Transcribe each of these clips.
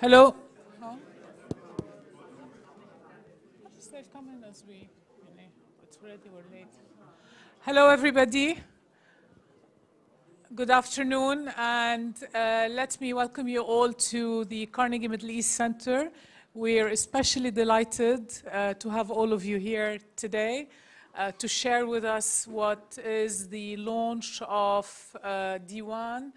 Hello. Huh? They'll come in as we, you know, it's already we're late. Hello, everybody. Good afternoon, and uh, let me welcome you all to the Carnegie Middle East Center. We're especially delighted uh, to have all of you here today uh, to share with us what is the launch of uh, Diwan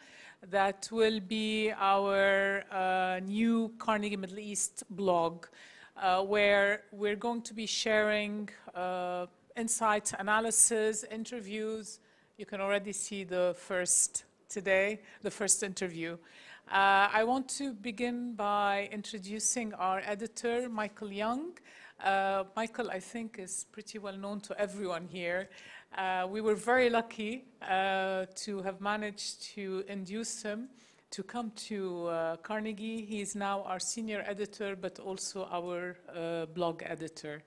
that will be our uh, new Carnegie Middle East blog, uh, where we're going to be sharing uh, insights, analysis, interviews. You can already see the first today, the first interview. Uh, I want to begin by introducing our editor, Michael Young. Uh, Michael, I think, is pretty well known to everyone here. Uh, we were very lucky uh, to have managed to induce him to come to uh, Carnegie. He is now our senior editor, but also our uh, blog editor.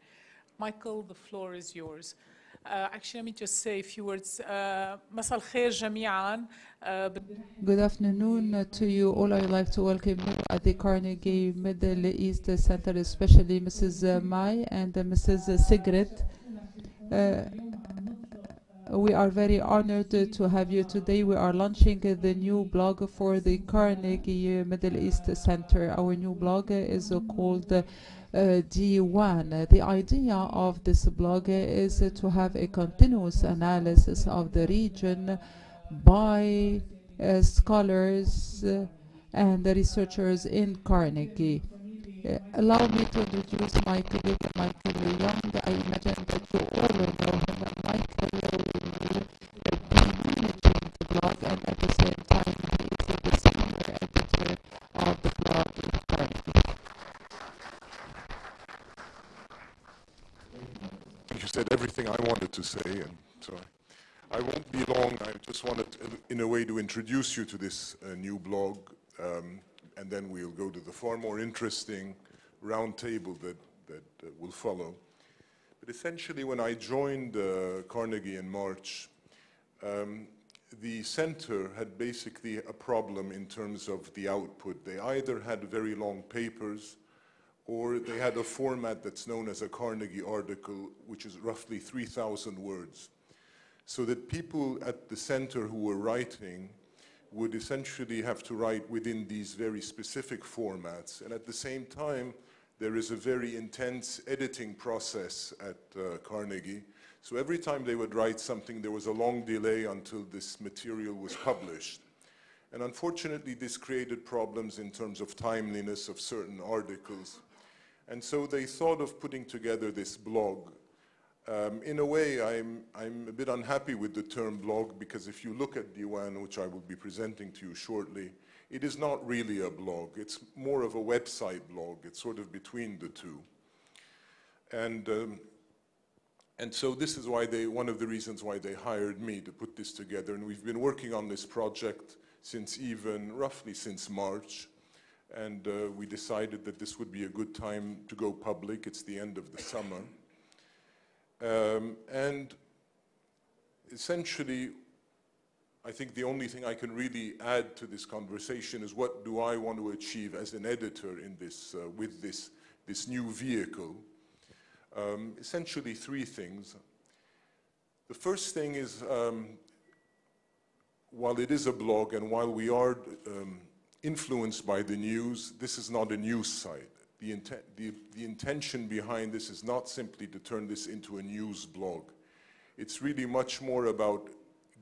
Michael, the floor is yours. Uh, actually, let me just say a few words. مساء الخير جميعا. Good afternoon to you all. I'd like to welcome you at the Carnegie Middle East Center, especially Mrs. Mai and Mrs. Sigrid. Uh, we are very honored to have you today. We are launching the new blog for the Carnegie Middle East Center. Our new blog is called uh, Diwan. The idea of this blog is to have a continuous analysis of the region by uh, scholars uh, and researchers in Carnegie. Uh, allow me to introduce my colleague Michael Young. I imagine that you all know him. Michael will be managing the blog and at the same time he is the senior editor of the blog in Carnegie. You said everything I wanted to say, and so I won't be long. I just wanted, in a way, to introduce you to this uh, new blog. Um, and then we'll go to the far more interesting roundtable that, that uh, will follow. But essentially, when I joined uh, Carnegie in March, um, the center had basically a problem in terms of the output. They either had very long papers or they had a format that's known as a Carnegie article, which is roughly 3,000 words. So that people at the center who were writing would essentially have to write within these very specific formats. And at the same time, there is a very intense editing process at uh, Carnegie. So every time they would write something, there was a long delay until this material was published. And unfortunately, this created problems in terms of timeliness of certain articles. And so they thought of putting together this blog um, in a way, I'm, I'm a bit unhappy with the term blog because if you look at Diwan, which I will be presenting to you shortly, it is not really a blog. It's more of a website blog. It's sort of between the two. And, um, and so this is why they, one of the reasons why they hired me to put this together. And we've been working on this project since even, roughly since March. And uh, we decided that this would be a good time to go public. It's the end of the summer. Um, and essentially, I think the only thing I can really add to this conversation is what do I want to achieve as an editor in this, uh, with this, this new vehicle. Um, essentially three things. The first thing is, um, while it is a blog and while we are um, influenced by the news, this is not a news site the, inten the, the intention behind this is not simply to turn this into a news blog. It's really much more about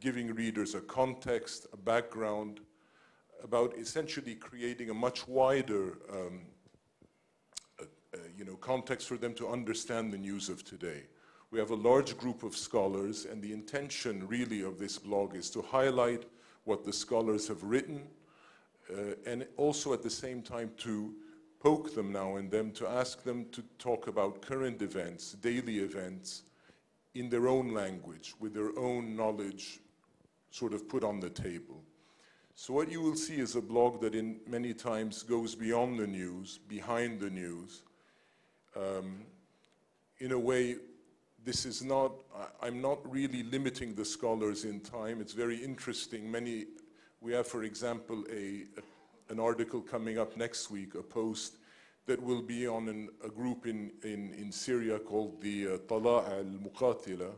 giving readers a context, a background, about essentially creating a much wider um, you know, context for them to understand the news of today. We have a large group of scholars, and the intention really of this blog is to highlight what the scholars have written, uh, and also at the same time to poke them now and then to ask them to talk about current events, daily events, in their own language, with their own knowledge sort of put on the table. So what you will see is a blog that in many times goes beyond the news, behind the news. Um, in a way, this is not, I, I'm not really limiting the scholars in time. It's very interesting. Many We have, for example, a, a- an article coming up next week, a post that will be on an, a group in, in, in Syria called the uh, Tala'a al-Muqatila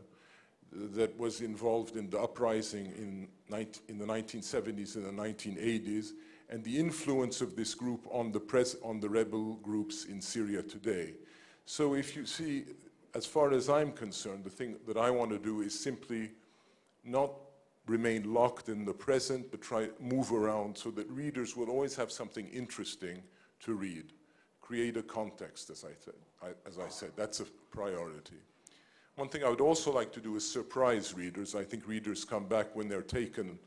that was involved in the uprising in, in the 1970s and the 1980s and the influence of this group on the, on the rebel groups in Syria today. So if you see, as far as I'm concerned, the thing that I want to do is simply not remain locked in the present, but try move around so that readers will always have something interesting to read. Create a context, as I said. I, as I said, that's a priority. One thing I would also like to do is surprise readers. I think readers come back when they're taken,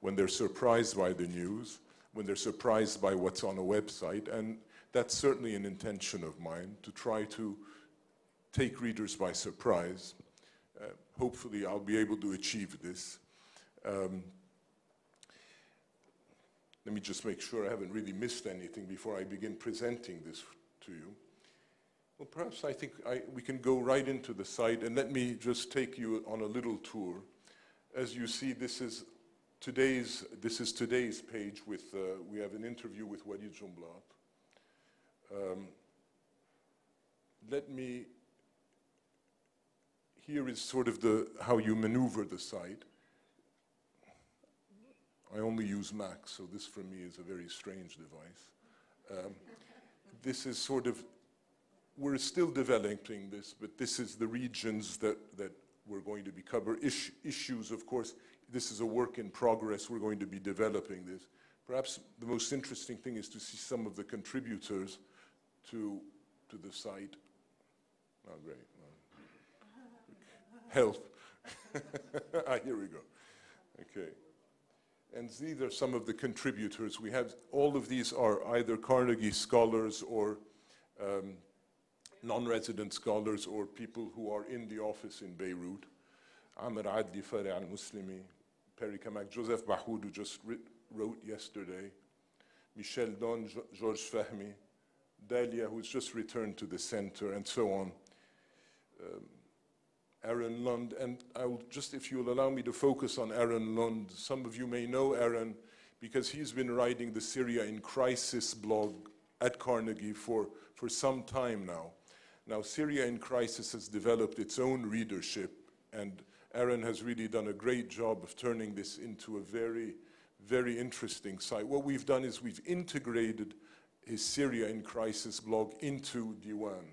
when they're surprised by the news, when they're surprised by what's on a website, and that's certainly an intention of mine to try to take readers by surprise. Uh, hopefully, I'll be able to achieve this. Um, let me just make sure I haven't really missed anything before I begin presenting this to you. Well, perhaps I think I, we can go right into the site and let me just take you on a little tour. As you see, this is today's, this is today's page with, uh, we have an interview with Walid Jumblatt. Um, let me, here is sort of the, how you maneuver the site. I only use Mac, so this for me is a very strange device. Um, this is sort of, we're still developing this, but this is the regions that, that we're going to be cover. Ish, issues, of course, this is a work in progress. We're going to be developing this. Perhaps the most interesting thing is to see some of the contributors to, to the site. Oh, great. Health. ah, here we go. Okay. And these are some of the contributors. We have, all of these are either Carnegie scholars or um, non-resident scholars or people who are in the office in Beirut. Amr Adli Farea al-Muslimi, Perry Cammack, Joseph Bahout, who just wrote yesterday, Michele Dunne, George Fahmy, Dalia, who's just returned to the center, and so on. Um, Aaron Lund, and I will just, if you'll allow me to focus on Aaron Lund, some of you may know Aaron because he's been writing the Syria in Crisis blog at Carnegie for, for some time now. Now, Syria in Crisis has developed its own readership, and Aaron has really done a great job of turning this into a very, very interesting site. What we've done is we've integrated his Syria in Crisis blog into Diwan.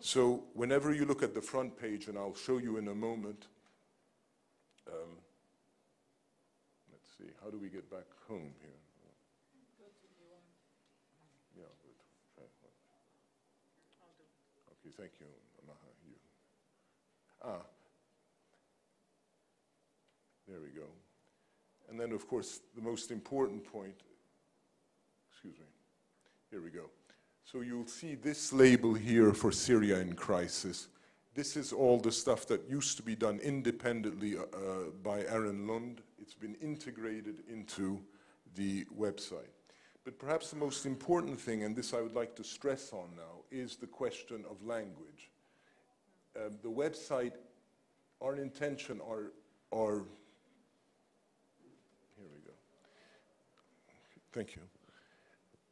So whenever you look at the front page, and I'll show you in a moment, um, let's see, how do we get back home here? Yeah. Okay, thank you. Ah, there we go. And then, of course, the most important point, excuse me, here we go. So you'll see this label here for Syria in crisis. This is all the stuff that used to be done independently uh, by Aaron Lund. It's been integrated into the website. But perhaps the most important thing, and this I would like to stress on now, is the question of language. Um, the website, our intention, our, our, here we go. Thank you.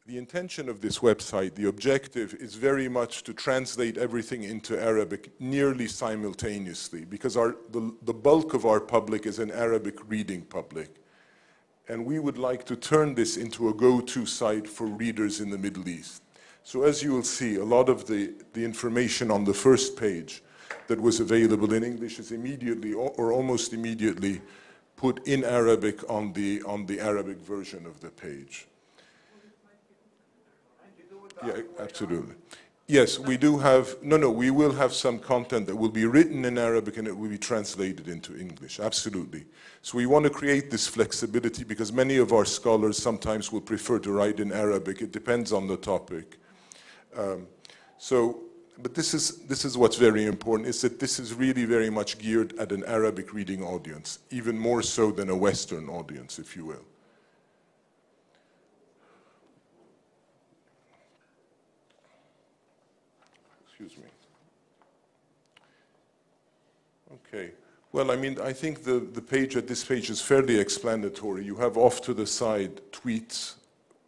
The intention of this website, the objective, is very much to translate everything into Arabic nearly simultaneously because our, the, the bulk of our public is an Arabic reading public. And we would like to turn this into a go-to site for readers in the Middle East. So as you will see, a lot of the, the information on the first page that was available in English is immediately or, or almost immediately put in Arabic on the, on the Arabic version of the page. Yeah, absolutely. Yes, we do have, no, no, we will have some content that will be written in Arabic and it will be translated into English, absolutely. So we want to create this flexibility because many of our scholars sometimes will prefer to write in Arabic. It depends on the topic. Um, so, but this is, this is what's very important, is that this is really very much geared at an Arabic reading audience, even more so than a Western audience, if you will. excuse me. Okay, Well, I mean, I think the, the page at this page is fairly explanatory. You have off to the side tweets.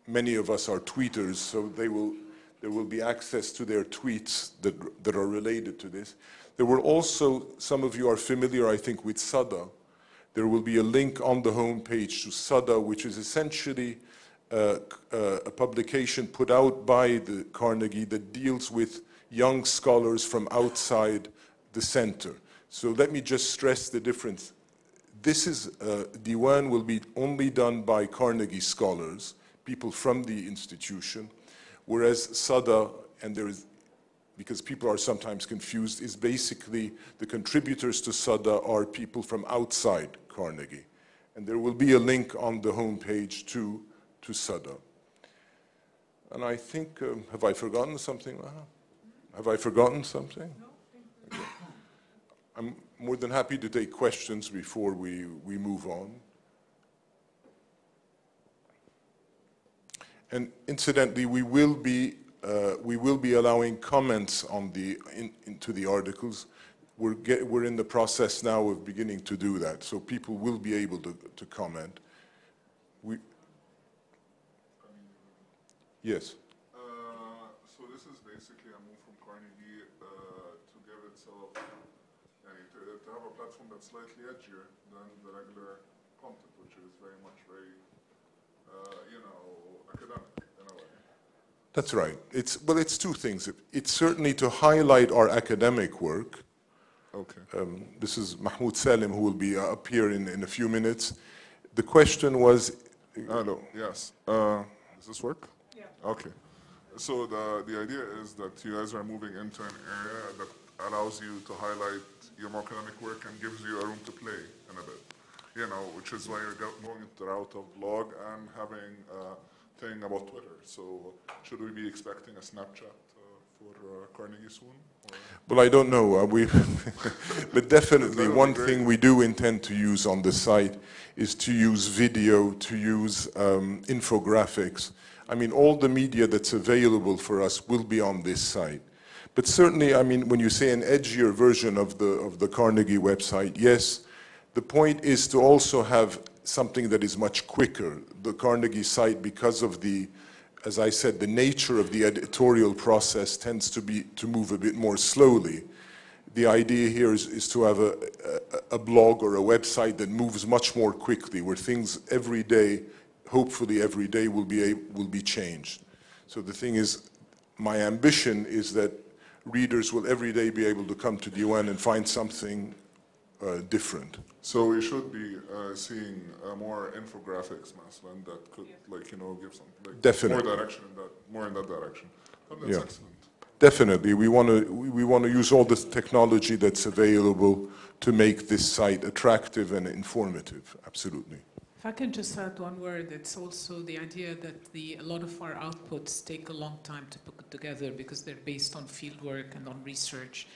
Many of us are tweeters, so they will, there will be access to their tweets that, that are related to this. There will also, some of you are familiar, I think, with SADA. There will be a link on the home page to SADA, which is essentially uh, uh, a publication put out by the Carnegie that deals with young scholars from outside the center. So let me just stress the difference. This is, uh, Diwan will be only done by Carnegie scholars, people from the institution, whereas SADA, and there is, because people are sometimes confused, is basically the contributors to SADA are people from outside Carnegie. And there will be a link on the homepage to, to SADA. And I think, um, have I forgotten something? Laha? Have I forgotten something? Okay. I'm more than happy to take questions before we, we move on. And incidentally, we will be, uh, we will be allowing comments on the, in, into the articles. We're, get, we're in the process now of beginning to do that, so people will be able to, to comment. We, yes. Uh, so this is basically a move from Carnegie uh, to give itself, yani, to, to have a platform that's slightly edgier than the regular content, which is very much very, uh, you know, academic in a way. That's right. It's, well, it's two things. It's certainly to highlight our academic work. Okay. Um, this is Mahmoud Salem, who will be uh, up here in, in a few minutes. The question was, Hello. Yes. Uh, does this work? Yeah. Okay. So the the idea is that you guys are moving into an area that allows you to highlight your more academic work and gives you a room to play in a bit. You know, which is why you're going into the route of blog and having a thing about Twitter. So should we be expecting a Snapchat uh, for uh, Carnegie soon? Or? well, I don't know. Uh, we, but definitely That would be one thing we do intend to use on the site is to use video, to use um, infographics. I mean, all the media that's available for us will be on this site. But certainly, I mean, when you say an edgier version of the, of the Carnegie website, yes, the point is to also have something that is much quicker. The Carnegie site, because of the, as I said, the nature of the editorial process tends to be, to move a bit more slowly. The idea here is, is to have a, a, a blog or a website that moves much more quickly, where things every day, hopefully every day, will be, a, will be changed. So the thing is, my ambition is that readers will every day be able to come to Diwan and find something uh, different. So we should be uh, seeing uh, more infographics, Maslan, that could, like, you know, give some like, Definitely. more direction in that, more in that direction. Oh, that's Yeah. excellent. Definitely, we want to we we want to use all the technology that's available to make this site attractive and informative. Absolutely. I can just add one word, it's also the idea that the, a lot of our outputs take a long time to put together because they're based on fieldwork and on research,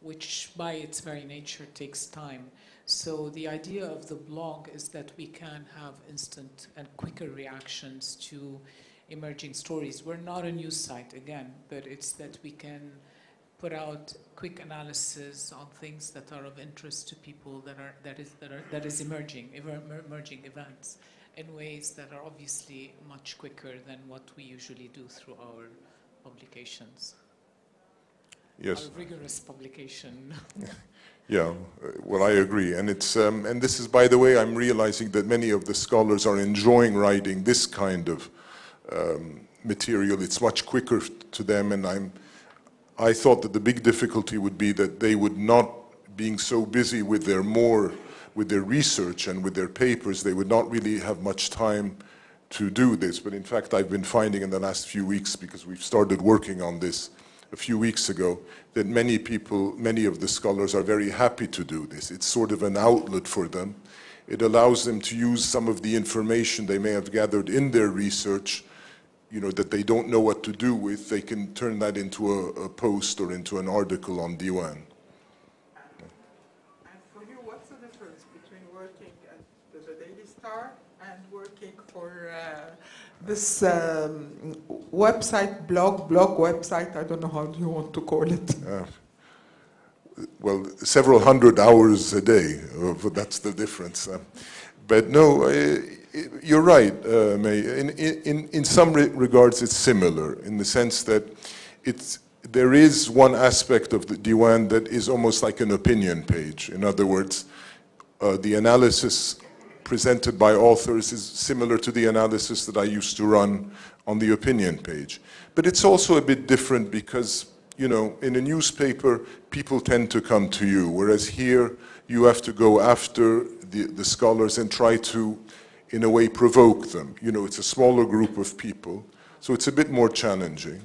which by its very nature takes time. So the idea of the blog is that we can have instant and quicker reactions to emerging stories. We're not a news site again, but it's that we can put out quick analysis on things that are of interest to people that are that is that are that is emerging emerging events in ways that are obviously much quicker than what we usually do through our publications. Yes. Our rigorous publication. Yeah. uh, Well, I agree, and it's um, and this is, by the way, I'm realizing that many of the scholars are enjoying writing this kind of um, material. It's much quicker to them, and I'm. I thought that the big difficulty would be that they would not, being so busy with their more, with their research and with their papers, they would not really have much time to do this. But in fact, I've been finding in the last few weeks, because we've started working on this a few weeks ago, that many people, many of the scholars are very happy to do this. It's sort of an outlet for them. It allows them to use some of the information they may have gathered in their research you know, that they don't know what to do with, they can turn that into a, a post or into an article on Diwan. And for you, what's the difference between working at the, the Daily Star and working for uh, this um, website, blog, blog website? I don't know how you want to call it. Uh, well, several hundred hours a day. uh, that's the difference. uh. But no, uh, you're right, uh, May. In, in, in some re- regards, it's similar in the sense that it's, there is one aspect of the Diwan that is almost like an opinion page. In other words, uh, the analysis presented by authors is similar to the analysis that I used to run on the opinion page. But it's also a bit different because, you know, in a newspaper, people tend to come to you, whereas here, you have to go after the, the scholars and try to, in a way, provoke them. You know, it's a smaller group of people, so it's a bit more challenging.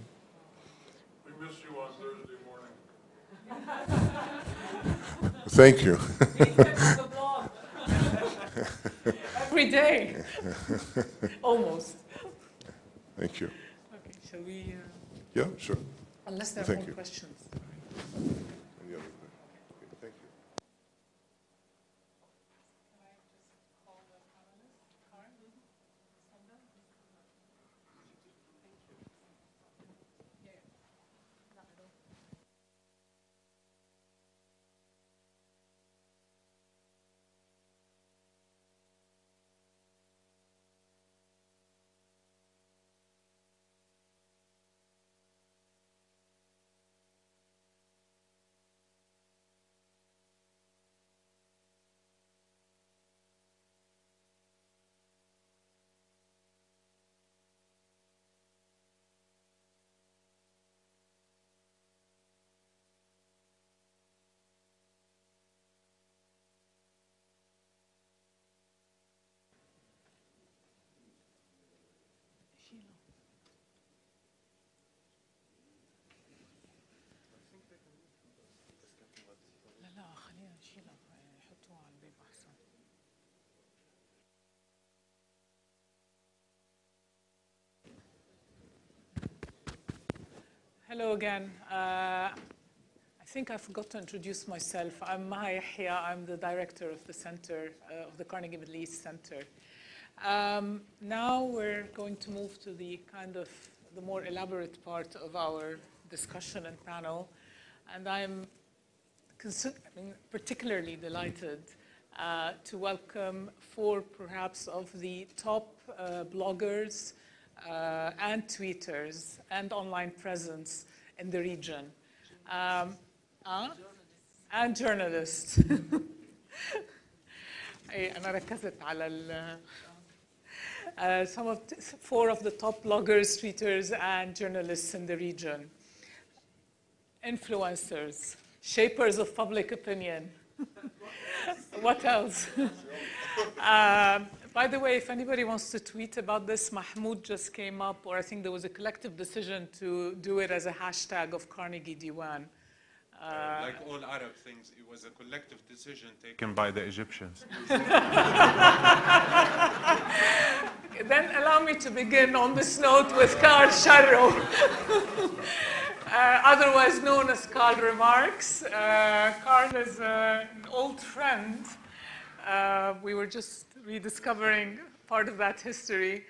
We miss you on Thursday morning. Thank you. Every day, almost. Thank you. Okay, shall we, uh, Yeah, sure. unless there are Thank more you. questions? Hello again. Uh, I think I forgot to introduce myself. I'm Maha Yahya. I'm the director of the center, uh, of the Carnegie Middle East Center. Um, now we're going to move to the kind of the more elaborate part of our discussion and panel. And I'm particularly delighted uh, to welcome four, perhaps, of the top uh, bloggers uh, and tweeters and online presence in the region. Um, uh, and journalists. أي أنا ركزت على ال uh, some of the, four of the top bloggers, tweeters, and journalists in the region influencers, shapers of public opinion. what else? Um, by the way, if anybody wants to tweet about this, Mahmoud just came up, or I think there was a collective decision to do it as a hashtag of Carnegie Diwan. Uh, like all Arab things, it was a collective decision taken by the Egyptians. Then allow me to begin on this note with Karl Sharro, uh, otherwise known as Karl reMarks. Uh, Karl is uh, an old friend. Uh, we were just rediscovering part of that history.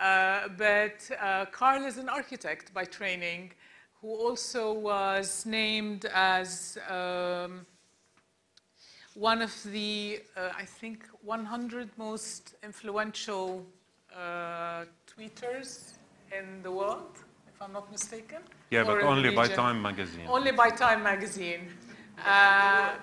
Uh, but uh, Karl is an architect by training who also was named as um, one of the, uh, I think, 100 most influential uh, tweeters in the world, if I'm not mistaken. Yeah, but only by. Time magazine. Only by Time magazine uh,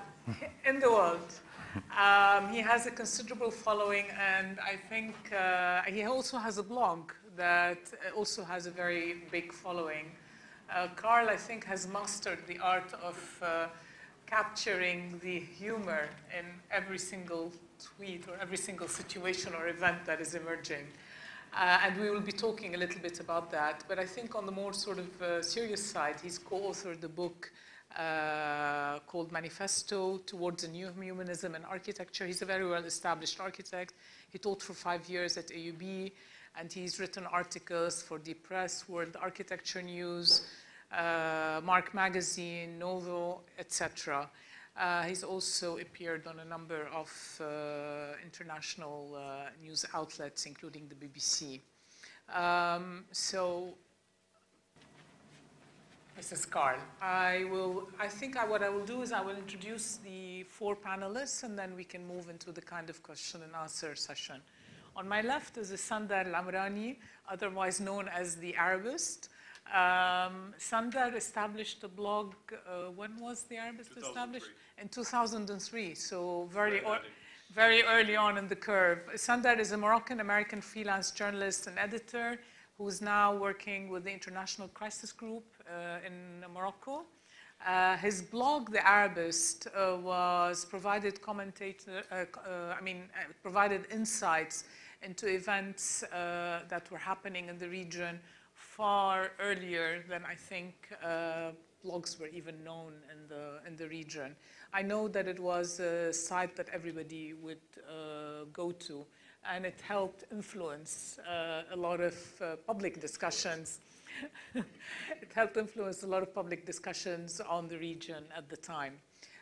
in the world. Um, he has a considerable following, and I think uh, he also has a blog that also has a very big following. Uh, Karl, I think, has mastered the art of uh, capturing the humor in every single tweet or every single situation or event that is emerging. Uh, and we will be talking a little bit about that. But I think on the more sort of uh, serious side, he's co-authored the book uh, called Manifesto Towards a New Humanism in Architecture. He's a very well-established architect. He taught for five years at AUB, and he's written articles for the press, World Architecture News, uh, Mark Magazine, Novo, etc. Uh, he's also appeared on a number of uh, international uh, news outlets, including the BBC. Um, so Mrs. Karl. I will, I think I, what I will do is I will introduce the four panelists and then we can move into the kind of question and answer session. On my left is Sandar El Amrani, otherwise known as the Arabist. Um, Sandar established a blog, uh, when was the Arabist established? In 2003, so very, Very early. very early on in the curve. Sandar is a Moroccan-American freelance journalist and editor who is now working with the International Crisis Group uh, in Morocco. Uh, his blog, The Arabist, uh, was provided commentator, I mean, provided insights into events that were happening in the region far earlier than I think uh, blogs were even known in the, in the region. I know that it was a site that everybody would uh, go to, and it helped influence uh, a lot of uh, public discussions. it helped influence a lot of public discussions on the region at the time.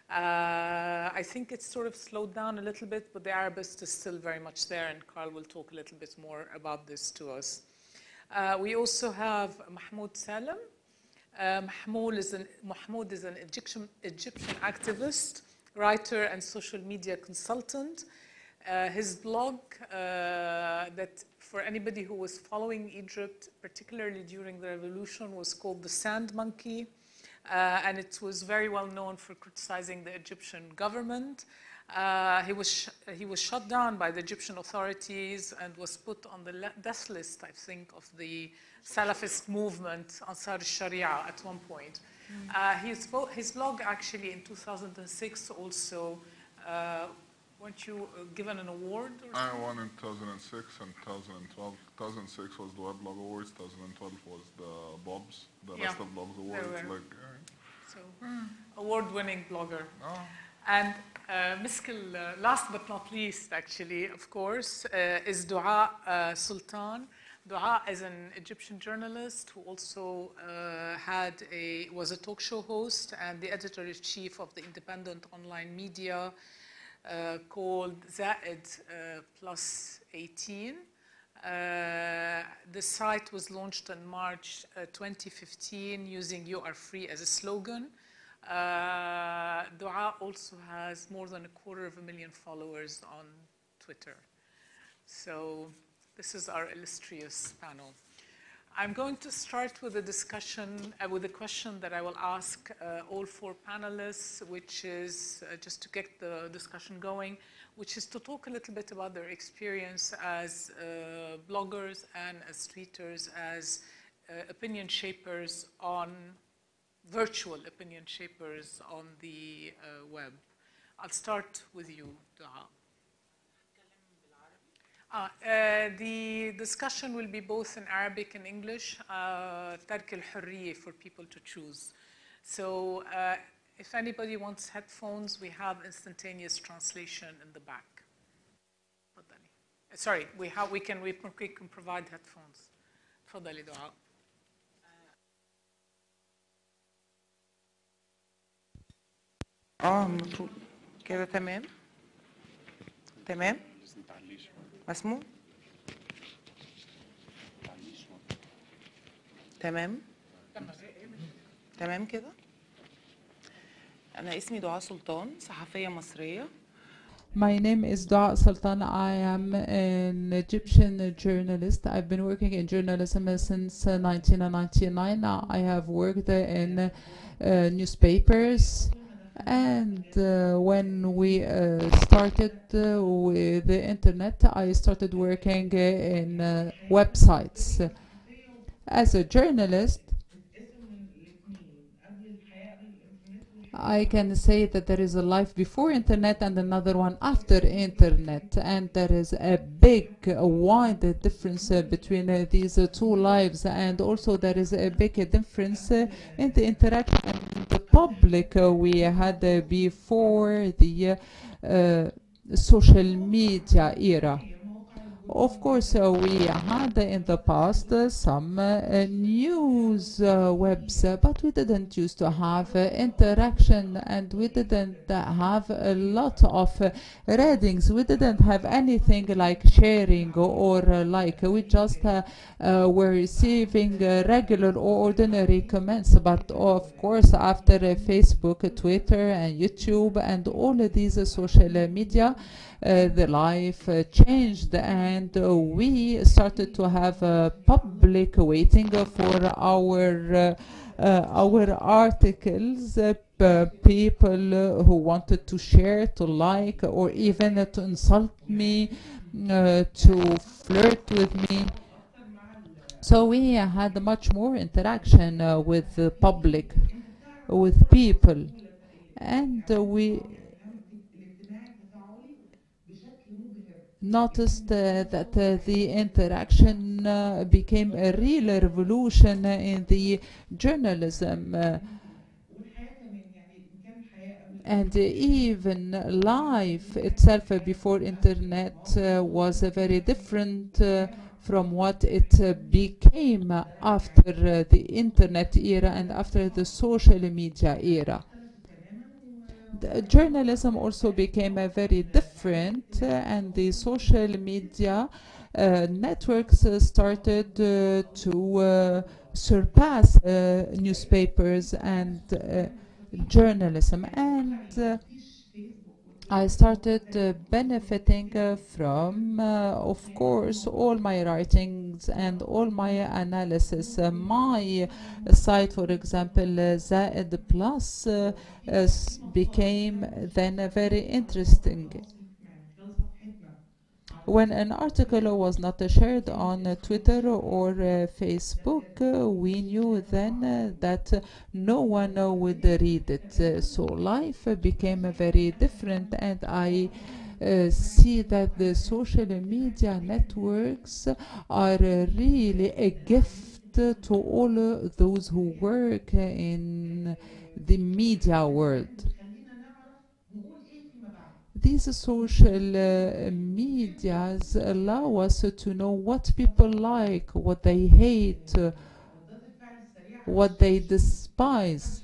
Uh, I think it's sort of slowed down a little bit, but the Arabist is still very much there, and Karl will talk a little bit more about this to us. Uh, we also have Mahmoud Salem. Uh, Mahmoud is an, is an Egyptian, Egyptian activist, writer, and social media consultant. Uh, his blog, uh, that for anybody who was following Egypt, particularly during the revolution, was called The Sand Monkey. Uh, and it was very well known for criticizing the Egyptian government. Uh, he, was sh- he was shut down by the Egyptian authorities and was put on the death list, I think, of the Salafist movement, Ansar Sharia, at one point. Uh, his, his blog, actually, in 2006 also, uh, weren't you uh, given an award? Or I won in 2006 and 2012. 2006 was the Weblog Awards, 2012 was the Bobs, the Yeah, Best of Blogs Awards. Like, uh, So, award-winning blogger. oh, And uh, Miskil, uh, last but not least, actually, of course, uh, is Doaa uh, Sultan. Doaa is an Egyptian journalist who also uh, had a was a talk show host and the editor-in-chief of the independent online media uh, called Zaid uh, Plus 18. Uh, the site was launched in March uh, 2015 using You Are Free as a slogan. Uh, Doaa also has more than a quarter of a million followers on Twitter. So this is our illustrious panel. I'm going to start with a discussion, uh, with a question that I will ask uh, all four panelists, which is uh, just to get the discussion going, which is to talk a little bit about their experience as uh, bloggers and as tweeters, as uh, opinion shapers on virtual opinion shapers on the uh, web. I'll start with you, Doaa. Ah, uh, the discussion will be both in Arabic and English, uh, ترك الحرية for people to choose. So uh, if anybody wants headphones, we have instantaneous translation in the back. تفضلي. Uh, Sorry, we, have, we, can, we, we can provide headphones. تفضلي دعاء. اه المفروض كده تمام تمام تمام تمام كده انا اسمي دعاء سلطان صحفيه مصريه My name is Doaa Sultan. I am an Egyptian journalist. I've been working in journalism since uh, 1999. I have worked in uh, newspapers. And uh, when we uh, started uh, with the internet, I started working uh, in uh, websites. As a journalist, I can say that there is a life before internet and another one after internet, and there is a big, wide difference uh, between uh, these uh, two lives, and also there is a big difference uh, in the interaction and the public. Uh, we had uh, before the social media era. Of course, uh, we had in the past uh, some uh, news uh, webs, uh, but we didn't used to have uh, interaction and we didn't have a lot of readings. We didn't have anything like sharing or, like. We just were receiving regular or ordinary comments. But of course, after Facebook, Twitter, and YouTube, and all of these social media, the life uh, changed and uh, we started to have a public waiting uh, for our uh, uh, our articles uh, people uh, who wanted to share to like or even uh, to insult me uh, to flirt with me. So we uh, had much more interaction uh, with the public with people. And uh, we noticed uh, that uh, the interaction uh, became a real revolution in the journalism. uh, and even life itself before internet uh, was very different uh, from what it became after the internet era and after the social media era the journalism also became uh, very different uh, and the social media uh, networks uh, started to surpass newspapers and journalism. And I started uh, benefiting uh, from, uh, of course, all my writings and all my analysis. Uh, my site, for example, uh, Zaid Plus, uh, became then very interesting. When an article was not shared on Twitter or uh, Facebook, uh, we knew then uh, that no one would read it. So life became very different, and I uh, see that the social media networks are uh, really a gift uh, to all those who work in the media world. These social uh, medias allow us to know what people like, what they hate, uh, what they despise.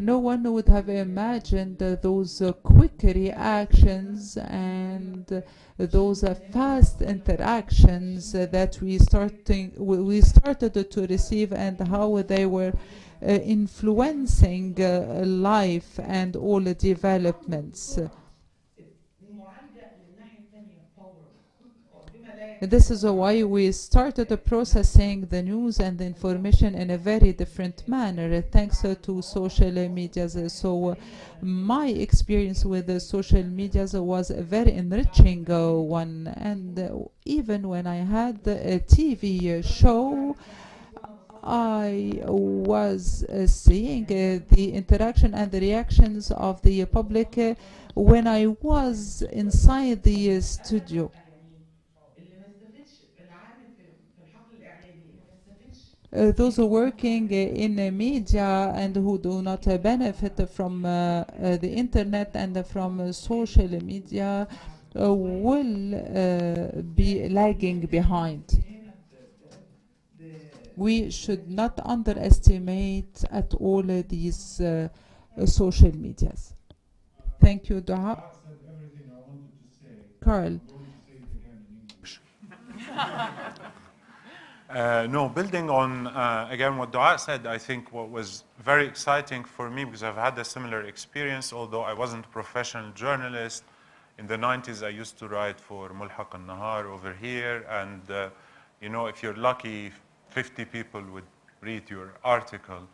No one would have imagined uh, those uh, quick reactions and uh, those uh, fast interactions uh, that we starting we started to receive and how they were uh, influencing uh, life and all the developments. This is why we started uh, processing the news and the information in a very different manner, uh, thanks uh, to social uh, medias. Uh, So, uh, my experience with the social medias was a very enriching uh, one. And uh, even when I had a TV show, I was uh, seeing uh, the interaction and the reactions of the public uh, when I was inside the studio. Uh, those who are working uh, in uh, media and who do not benefit from the internet and from social media will be lagging behind. We should not underestimate at all uh, these uh, uh, social medias. Thank you, Doaa. Karl. Uh, no, building on, uh, again, what Doaa said, I think what was very exciting for me, because I've had a similar experience, although I wasn't a professional journalist. In the 90s, I used to write for Mulhaq al-Nahar over here, and, uh, you know, if you're lucky, 50 people would read your article.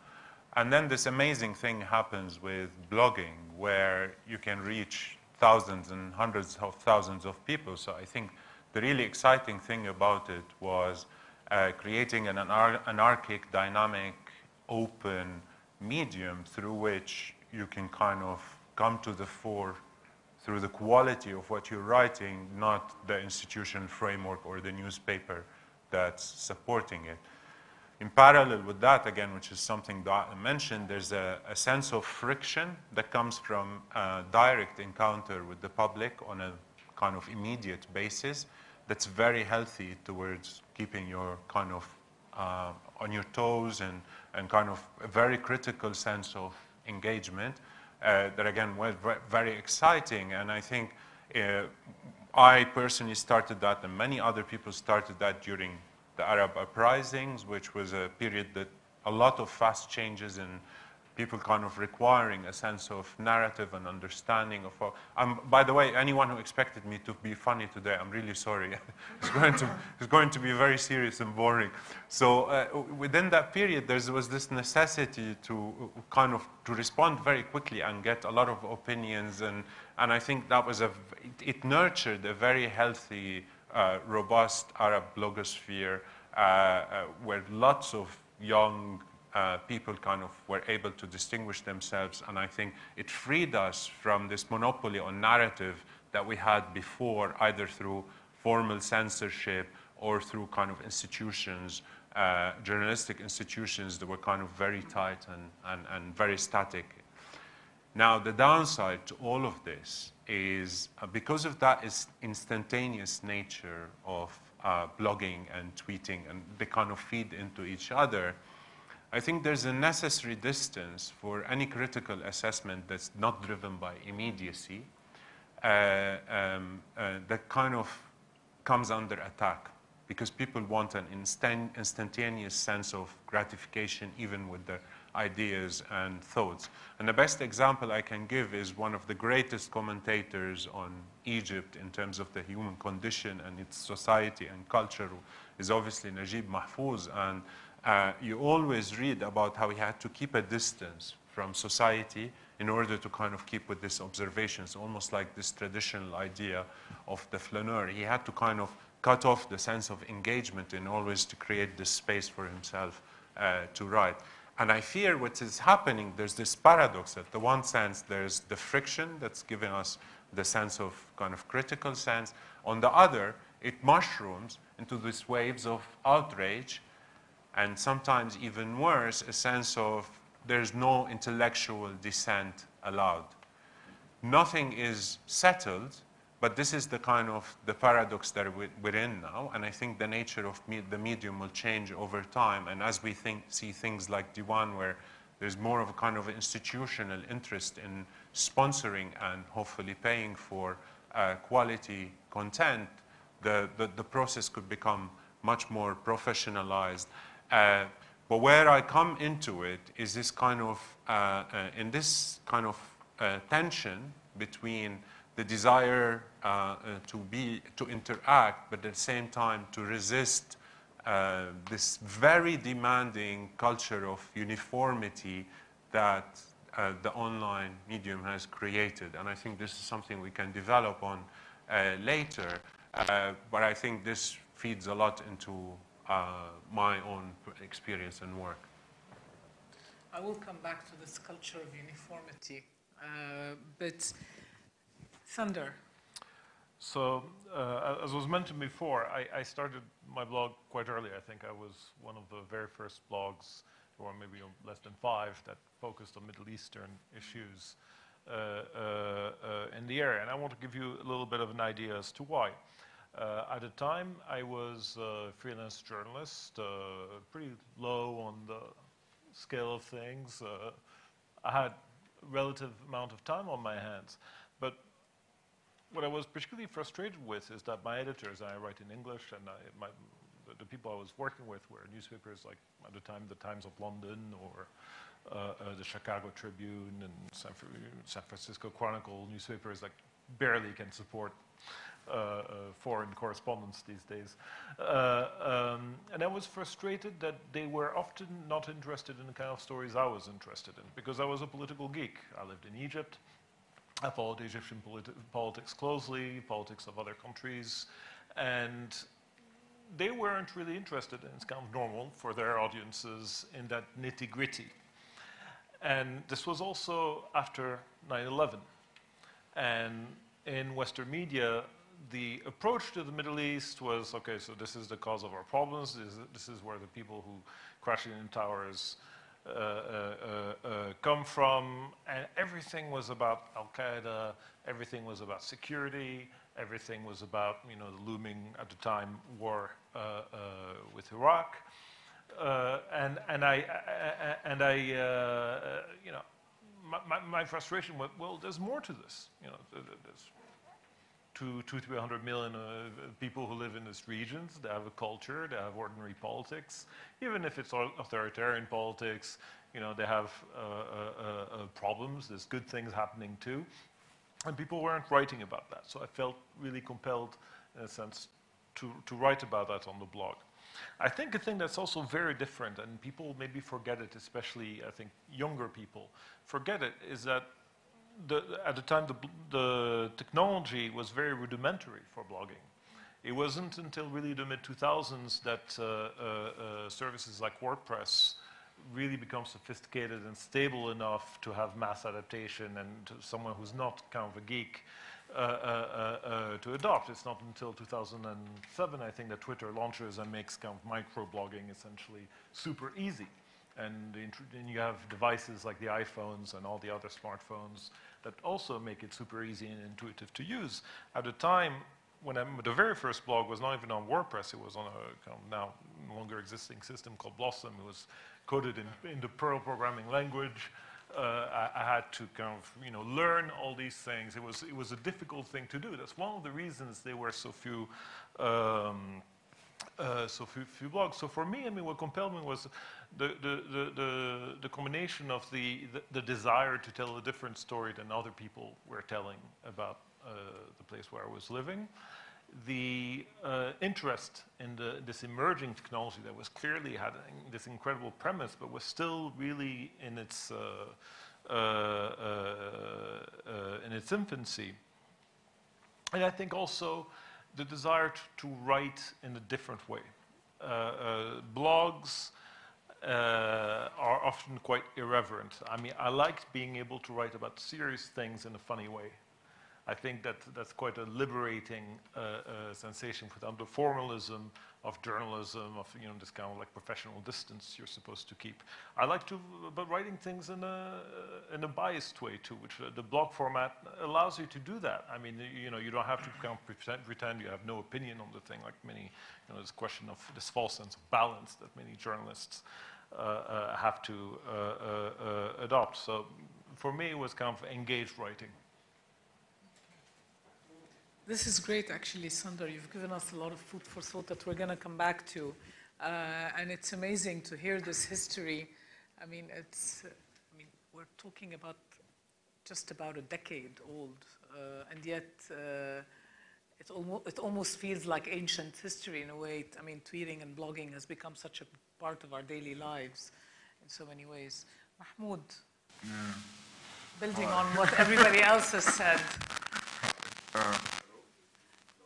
And then this amazing thing happens with blogging, where you can reach thousands and hundreds of thousands of people. So I think the really exciting thing about it was uh, creating an anar- anarchic, dynamic, open medium through which you can kind of come to the fore through the quality of what you're writing, not the institutional framework or the newspaper that's supporting it. in parallel with that, again, which is something that mentioned, there's a, a sense of friction that comes from uh, direct encounter with the public on a kind of immediate basis that's very healthy towards keeping your kind of uh, on your toes and, and kind of a very critical sense of engagement uh, that again was very exciting and I think uh, I personally started that and many other people started that during the Arab uprisings, which was a period that a lot of fast changes and people kind of requiring a sense of narrative and understanding of all. Um, by the way, anyone who expected me to be funny today, I'm really sorry. it's, going to, it's going to be very serious and boring. So uh, within that period, there was this necessity to kind of to respond very quickly and get a lot of opinions. And, and I think that was a, it, nurtured a very healthy uh, robust Arab blogosphere uh, uh, where lots of young uh, people kind of were able to distinguish themselves. And I think it freed us from this monopoly on narrative that we had before, either through formal censorship or through kind of institutions, uh, journalistic institutions that were kind of very tight and, and, and very static. Now, the downside to all of this is uh, because of that is instantaneous nature of uh, blogging and tweeting and they kind of feed into each other, I think there's a necessary distance for any critical assessment that's not driven by immediacy uh, um, uh, that kind of comes under attack because people want an instant, instantaneous sense of gratification even with their ideas and thoughts. And the best example I can give is one of the greatest commentators on Egypt in terms of the human condition and its society and culture is obviously Najib Mahfouz. And uh, you always read about how he had to keep a distance from society in order to kind of keep with these observations, almost like this traditional idea of the flaneur. He had to kind of cut off the sense of engagement in always to create this space for himself uh, to write. And I fear what is happening, there's this paradox. At the one sense, there's the friction that's giving us the sense of kind of critical sense. On the other, it mushrooms into these waves of outrage and sometimes even worse, a sense of there's no intellectual dissent allowed. Nothing is settled, but this is the kind of the paradox that we're in now, and I think the nature of me the medium will change over time. And as we think, see things like Diwan, where there's more of a kind of institutional interest in sponsoring and hopefully paying for uh, quality content, the, the, the, process could become much more professionalized. Uh, but where I come into it is this kind of, uh, uh in this kind of uh, tension between the desire uh, uh, to be to interact, but at the same time to resist uh, this very demanding culture of uniformity that uh, the online medium has created. And I think this is something we can develop on uh, later. Uh, but I think this feeds a lot into my own experience and work. I will come back to this culture of uniformity, but Thunder. So, uh, as was mentioned before, I, I, started my blog quite early. I think I was one of the very first blogs, or maybe less than five, that focused on Middle Eastern issues uh, uh, uh, in the area. And I want to give you a little bit of an idea as to why. Uh, at the time, I was a freelance journalist, uh, pretty low on the scale of things. I had a relative amount of time on my hands. What I was particularly frustrated with is that my editors, I write in English, and I, my, the, the, people I was working with were newspapers like, at the time, the Times of London or uh, uh, the Chicago Tribune and San, San, Francisco Chronicle newspapers that barely can support uh, uh foreign correspondence these days. Uh, um, and I was frustrated that they were often not interested in the kind of stories I was interested in because I was a political geek. I lived in Egypt. I followed Egyptian politi politics closely, politics of other countries, and they weren't really interested, and it's kind of normal for their audiences, in that nitty gritty. And this was also after 9 11. And in Western media, the approach to the Middle East was, okay, so this is the cause of our problems. This is, this is where the people who crashing in towers come from. And everything was about Al-Qaeda. Everything was about security. Everything was about, you know, the looming, at the time, war uh, uh, with Iraq. Uh, and, and I, and I, uh, uh, you know, my, my, frustration was, well, there's more to this. You know, th- th- there's two, two, three hundred million uh, people who live in these regions. They have a culture. They have ordinary politics. Even if it's authoritarian politics, you know, they have uh, uh, uh, uh, problems. There's good things happening too, and people weren't writing about that. So I felt really compelled, in a sense, to, to write about that on the blog. I think a thing that's also very different, and people maybe forget it, especially I think younger people forget it, is that the, at the time the, the technology was very rudimentary for blogging. It wasn't until really the mid 2000s that uh, uh, uh, services like WordPress really become sophisticated and stable enough to have mass adaptation and someone who's not kind of a geek uh, uh, uh, uh, to adopt. It's not until 2007, I think, that Twitter launches and makes kind of microblogging essentially super easy. And then you have devices like the iPhones and all the other smartphones that also make it super easy and intuitive to use. At the time, when I'm, the very first blog was not even on WordPress, it was on a kind of now no longer existing system called Blosxom. It was coded in, in the Perl programming language. Uh, I, I had to kind of, you know, learn all these things. It was, it was a difficult thing to do. That's one of the reasons there were so few um, uh, so few, few blogs. So for me, I mean, what compelled me was the, the, the, the, combination of the, the, desire to tell a different story than other people were telling about uh, the place where I was living, the uh, interest in the, this emerging technology that was clearly had this incredible premise, but was still really in its, uh, uh, uh, uh, in its infancy. And I think also the desire t- to write in a different way. Blogs uh, are often quite irreverent. I mean, I like being able to write about serious things in a funny way. I think that that's quite a liberating uh, uh, sensation without the formalism of journalism, of you know this kind of like professional distance you're supposed to keep. I like to, but writing things in a in a biased way too, which uh, the blog format allows you to do that. I mean, you, know, you don't have to kind of pretend, you have no opinion on the thing, like many, you know, this question of this false sense of balance that many journalists uh, uh, have to uh, uh, uh, adopt. So, for me, it was kind of engaged writing. This is great, actually, Issandr. You've given us a lot of food for thought that we're going to come back to. Uh, and it's amazing to hear this history. I mean, it's, uh, I mean, we're talking about just about a decade old, uh, and yet uh, it, almo- it almost feels like ancient history in a way. I mean, tweeting and blogging has become such a part of our daily lives in so many ways. Mahmoud, building on what everybody else has said,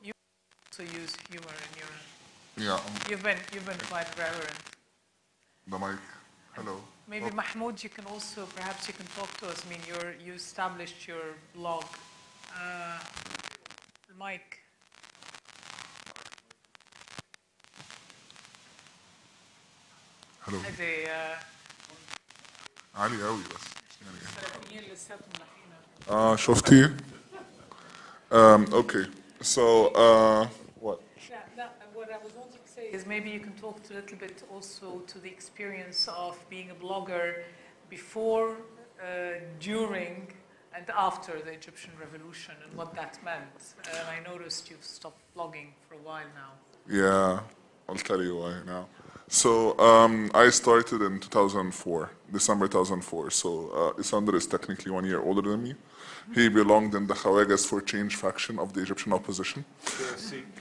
you also use humor in your. Yeah, um, You've been you've been quite reverent. the mic. Hello. Maybe Mahmoud, you can also perhaps you can talk to us. I mean, you're you established your blog. Uh, the mic. Hello. هذه uh, عالي قوي بس يعني ثلاثينيين لساتهم نحينا. اه شفتي um, okay so uh, what Yeah, that, what I was wanting to say is maybe you can talk a little bit also to the experience of being a blogger before, uh, during, and after the Egyptian revolution and what that meant. And I noticed you've stopped blogging for a while now. Yeah, I'll tell you why now. So um, I started in 2004, December 2004. So uh, Issandr is technically one year older than me. He belonged in the Khawagas for Change faction of the Egyptian opposition.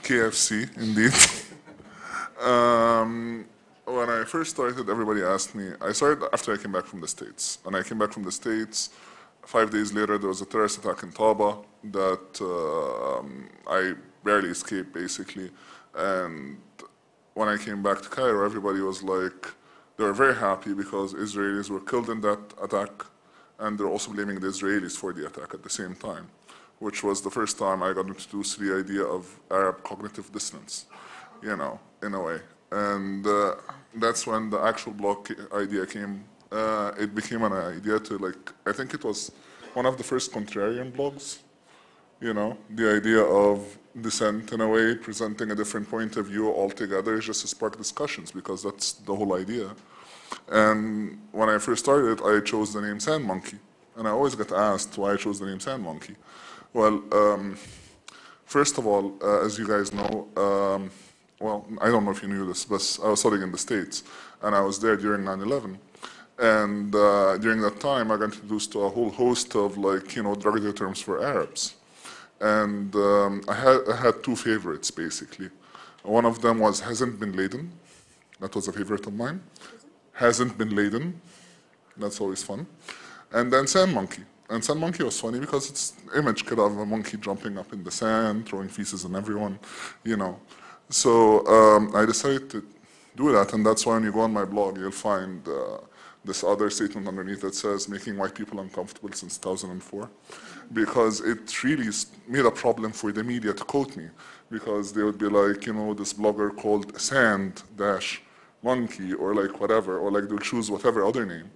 KFC, indeed. um, when I first started, everybody asked me. I started after I came back from the States. When I came back from the States, five days later, there was a terrorist attack in Taba that uh, um, I barely escaped, basically. And when I came back to Cairo, everybody was like, they were very happy because Israelis were killed in that attack, and they're also blaming the Israelis for the attack at the same time. which was the first time I got introduced to the idea of Arab cognitive dissonance, you know, in a way. And uh, that's when the actual blog ca- idea came. Uh, it became an idea to like, I think it was one of the first contrarian blogs, you know, the idea of dissent in a way, presenting a different point of view altogether, is just to spark discussions because that's the whole idea. And when I first started, I chose the name Sand Monkey. And I always get asked why I chose the name Sand Monkey. Well, um, first of all, uh, as you guys know, um, well, I don't know if you knew this, but I was studying in the States, and I was there during 9 11. And uh, during that time, I got introduced to a whole host of, like, you know, derogatory terms for Arabs. And um, I, had, I had two favorites, basically. One of them was Hasn't Been Laden. That was a favorite of mine. Hasn't Been Laden. That's always fun. And then Sand Monkey. And Sand Monkey was funny because it's image kid of a monkey jumping up in the sand, throwing feces on everyone, you know. So um, I decided to do that, and that's why when you go on my blog, you'll find uh, this other statement underneath that says making white people uncomfortable since 2004 because it really made a problem for the media to quote me because they would be like you know this blogger called sand dash monkey or like whatever or like they'll choose whatever other name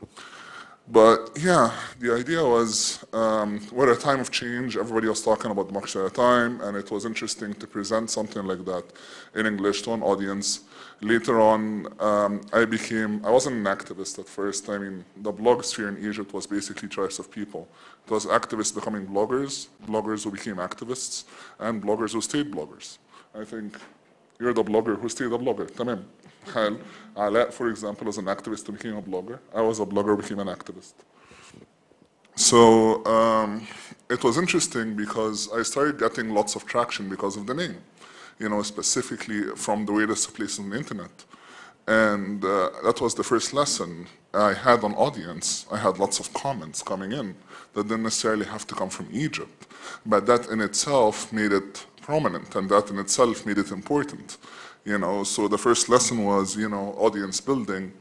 but yeah, the idea was um, we're at a time of change. Everybody was talking about democracy at a time, and it was interesting to present something like that in English to an audience Later on, um, I became, I wasn't an activist at first. I mean, the blogosphere in Egypt was basically choice of people. It was activists becoming bloggers, bloggers who became activists, and bloggers who stayed bloggers. I think you're the blogger who stayed a blogger. تمام. حال. Alaa, for example, was an activist who became a blogger. I was a blogger who became an activist. So um, it was interesting because I started getting lots of traction because of the name, you know, specifically from the weirdest of places on the internet. And uh, that was the first lesson. I had an audience. I had lots of comments coming in that didn't necessarily have to come from Egypt. But that in itself made it prominent, and that in itself made it important. You know, so the first lesson was, you know, audience building.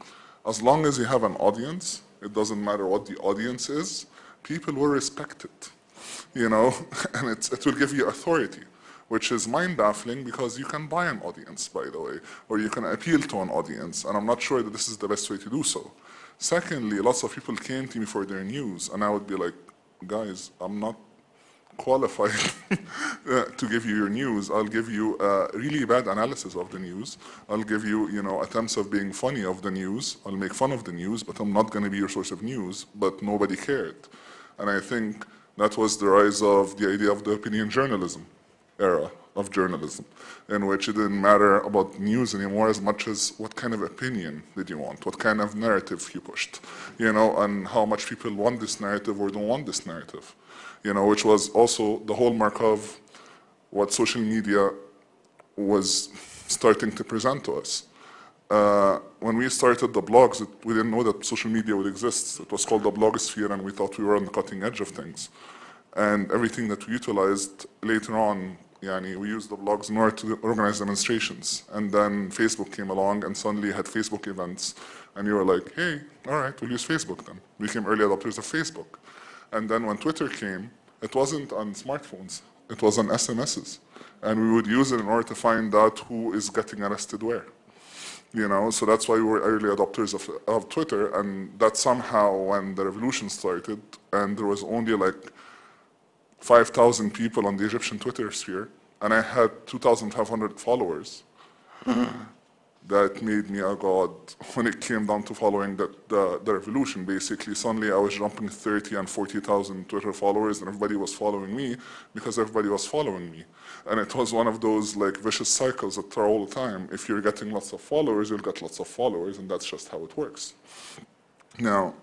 As long as you have an audience, it doesn't matter what the audience is, people will respect it. You know, and it will give you authority, which is mind baffling because you can buy an audience, by the way, or you can appeal to an audience, and I'm not sure that this is the best way to do so. Secondly, lots of people came to me for their news, and I would be like, guys, I'm not qualified uh, to give you your news. I'll give you a really bad analysis of the news. I'll give you, you know, attempts of being funny of the news. I'll make fun of the news, but I'm not going to be your source of news. But nobody cared, and I think that was the rise of the idea of the opinion journalism era of journalism, in which it didn't matter about news anymore as much as what kind of opinion did you want, what kind of narrative you pushed, you know, and how much people want this narrative or don't want this narrative you know, which was also the hallmark of what social media was starting to present to us. Uh, when we started the blogs, it, we didn't know that social media would exist. It was called the blogosphere, and we thought we were on the cutting edge of things. And everything that we utilized later on, yani, we used the blogs in order to organize demonstrations. And then Facebook came along, and suddenly had Facebook events. And you were like, hey, all right, we'll use Facebook then. We became early adopters of Facebook. And then when Twitter came, it wasn't on smartphones, it was on SMSs. And we would use it in order to find out who is getting arrested where. You know, so that's why we were early adopters of, of Twitter. And that somehow, when the revolution started, and there was only like 5,000 people on the Egyptian Twitter sphere, and I had 2,500 followers, that made me a god when it came down to following the, the, the revolution, basically. Suddenly I was jumping 30 and 40,000 Twitter followers and everybody was following me because everybody was following me. And it was one of those like vicious cycles that are all the time. If you're getting lots of followers, you'll get lots of followers and that's just how it works. Now,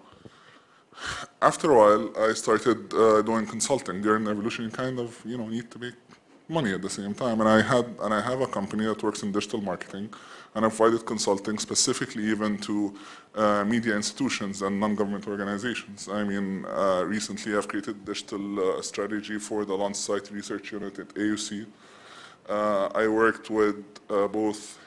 after a while, I started uh, doing consulting. During the revolution, you kind of, you know, need to make money at the same time. And I had, and I have a company that works in digital marketing, and I provided consulting specifically even to uh, media institutions and non-government organizations. I mean, uh, recently I've created digital uh, strategy for the Launch Site Research Unit at AUC. Uh, I worked with uh, both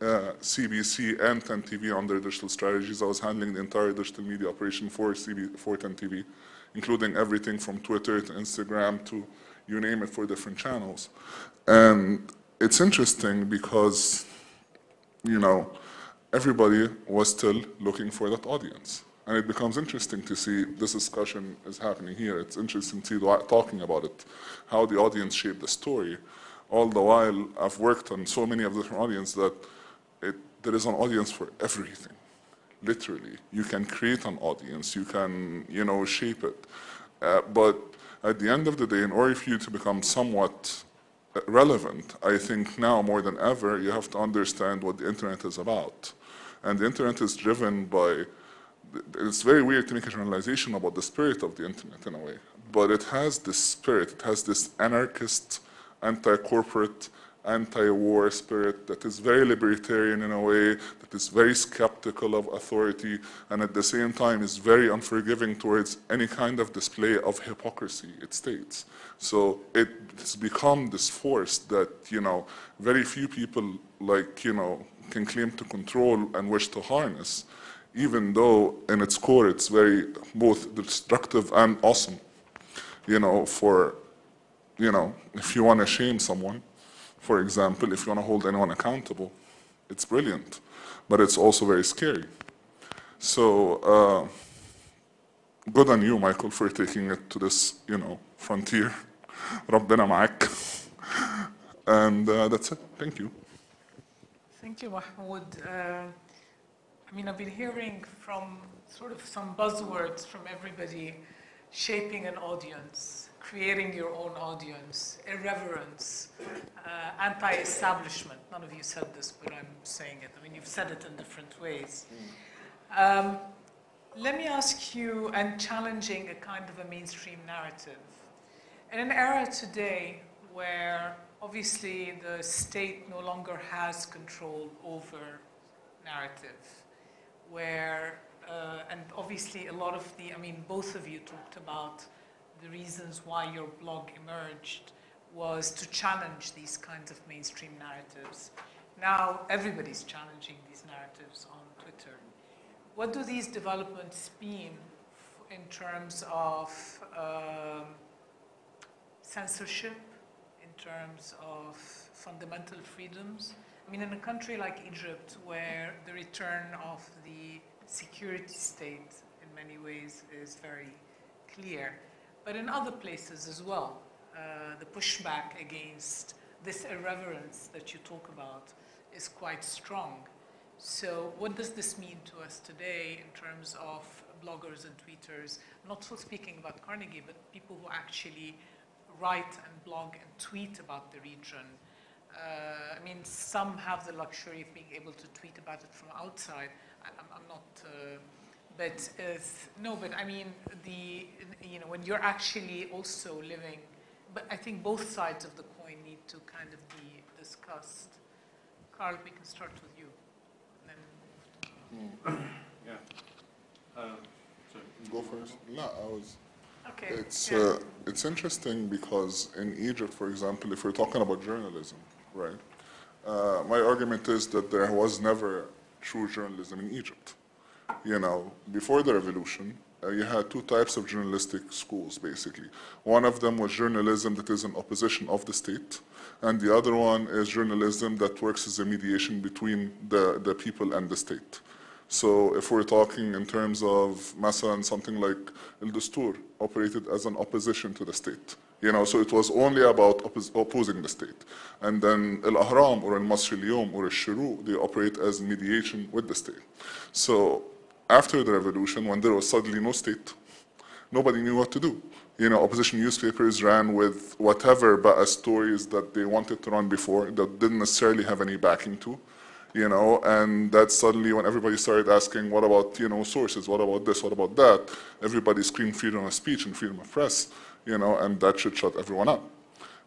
uh, CBC and 10TV on their digital strategies. I was handling the entire digital media operation for CB, for 10TV, including everything from Twitter to Instagram to you name it, for different channels. And it's interesting because, you know, everybody was still looking for that audience. And it becomes interesting to see this discussion is happening here. It's interesting to see talking about it, how the audience shaped the story. All the while, I've worked on so many of different audiences that there is an audience for everything literally. You can create an audience, you can, you know, shape it. Uh, but at the end of the day, in order for you to become somewhat relevant, I think now more than ever, you have to understand what the internet is about. And the internet is driven by, it's very weird to make a generalization about the spirit of the internet in a way, but it has this spirit, it has this anarchist, anti-corporate, anti-war spirit that is very libertarian in a way, that is very skeptical of authority, and at the same time is very unforgiving towards any kind of display of hypocrisy, it states. So it's become this force that, you know, very few people like, you know, can claim to control and wish to harness, even though in its core it's very both destructive and awesome. You know, for, you know, if you want to shame someone, for example, if you want to hold anyone accountable, it's brilliant, but it's also very scary. So, uh, good on you, Michael, for taking it to this, you know, frontier. ربنا معاك. And uh, that's it. Thank you. Thank you, Mahmoud. Uh, I mean, I've been hearing from sort of some buzzwords from everybody shaping an audience, creating your own audience, irreverence, uh, anti establishment. None of you said this, but I'm saying it. I mean, you've said it in different ways. Um, let me ask you, and challenging a kind of a mainstream narrative. In an era today where obviously the state no longer has control over narrative, where, uh, and obviously a lot of the, I mean, both of you talked about the reasons why your blog emerged was to challenge these kinds of mainstream narratives. Now everybody's challenging these narratives on Twitter. What do these developments mean in terms of um, censorship, in terms of fundamental freedoms? I mean, in a country like Egypt, where the return of the security state in many ways is very clear, but in other places as well, uh, the pushback against this irreverence that you talk about is quite strong. So, what does this mean to us today in terms of bloggers and tweeters? Not so speaking about Carnegie, but people who actually write and blog and tweet about the region. Uh, I mean, some have the luxury of being able to tweet about it from outside. I, I'm, I'm not, uh, but uh, no, but I mean, the you know when you're actually also living, but I think both sides of the coin need to kind of be discussed. Karl, we can start with you. And then Yeah. Um, sorry. Go first. No, I was. okay. It's yeah. uh, it's interesting because in Egypt, for example, if we're talking about journalism, right? Uh, my argument is that there was never true journalism in Egypt You know, before the revolution, uh, you had two types of journalistic schools, basically. One of them was journalism that is in opposition of the state, and the other one is journalism that works as a mediation between the, the people and the state. So if we're talking in terms of مثلا something like El Dustur operated as an opposition to the state. You know, so it was only about oppos- opposing the state. And then El Ahram or El Masri Al-Yawm or El Shuru, they operate as mediation with the state. So after the revolution, when there was suddenly no state, nobody knew what to do. You know, opposition newspapers ran with whatever but stories that they wanted to run before that didn't necessarily have any backing to you know, and that suddenly when everybody started asking, what about, you know, sources, what about this, what about that, everybody screamed freedom of speech and freedom of press, you know, and that should shut everyone up.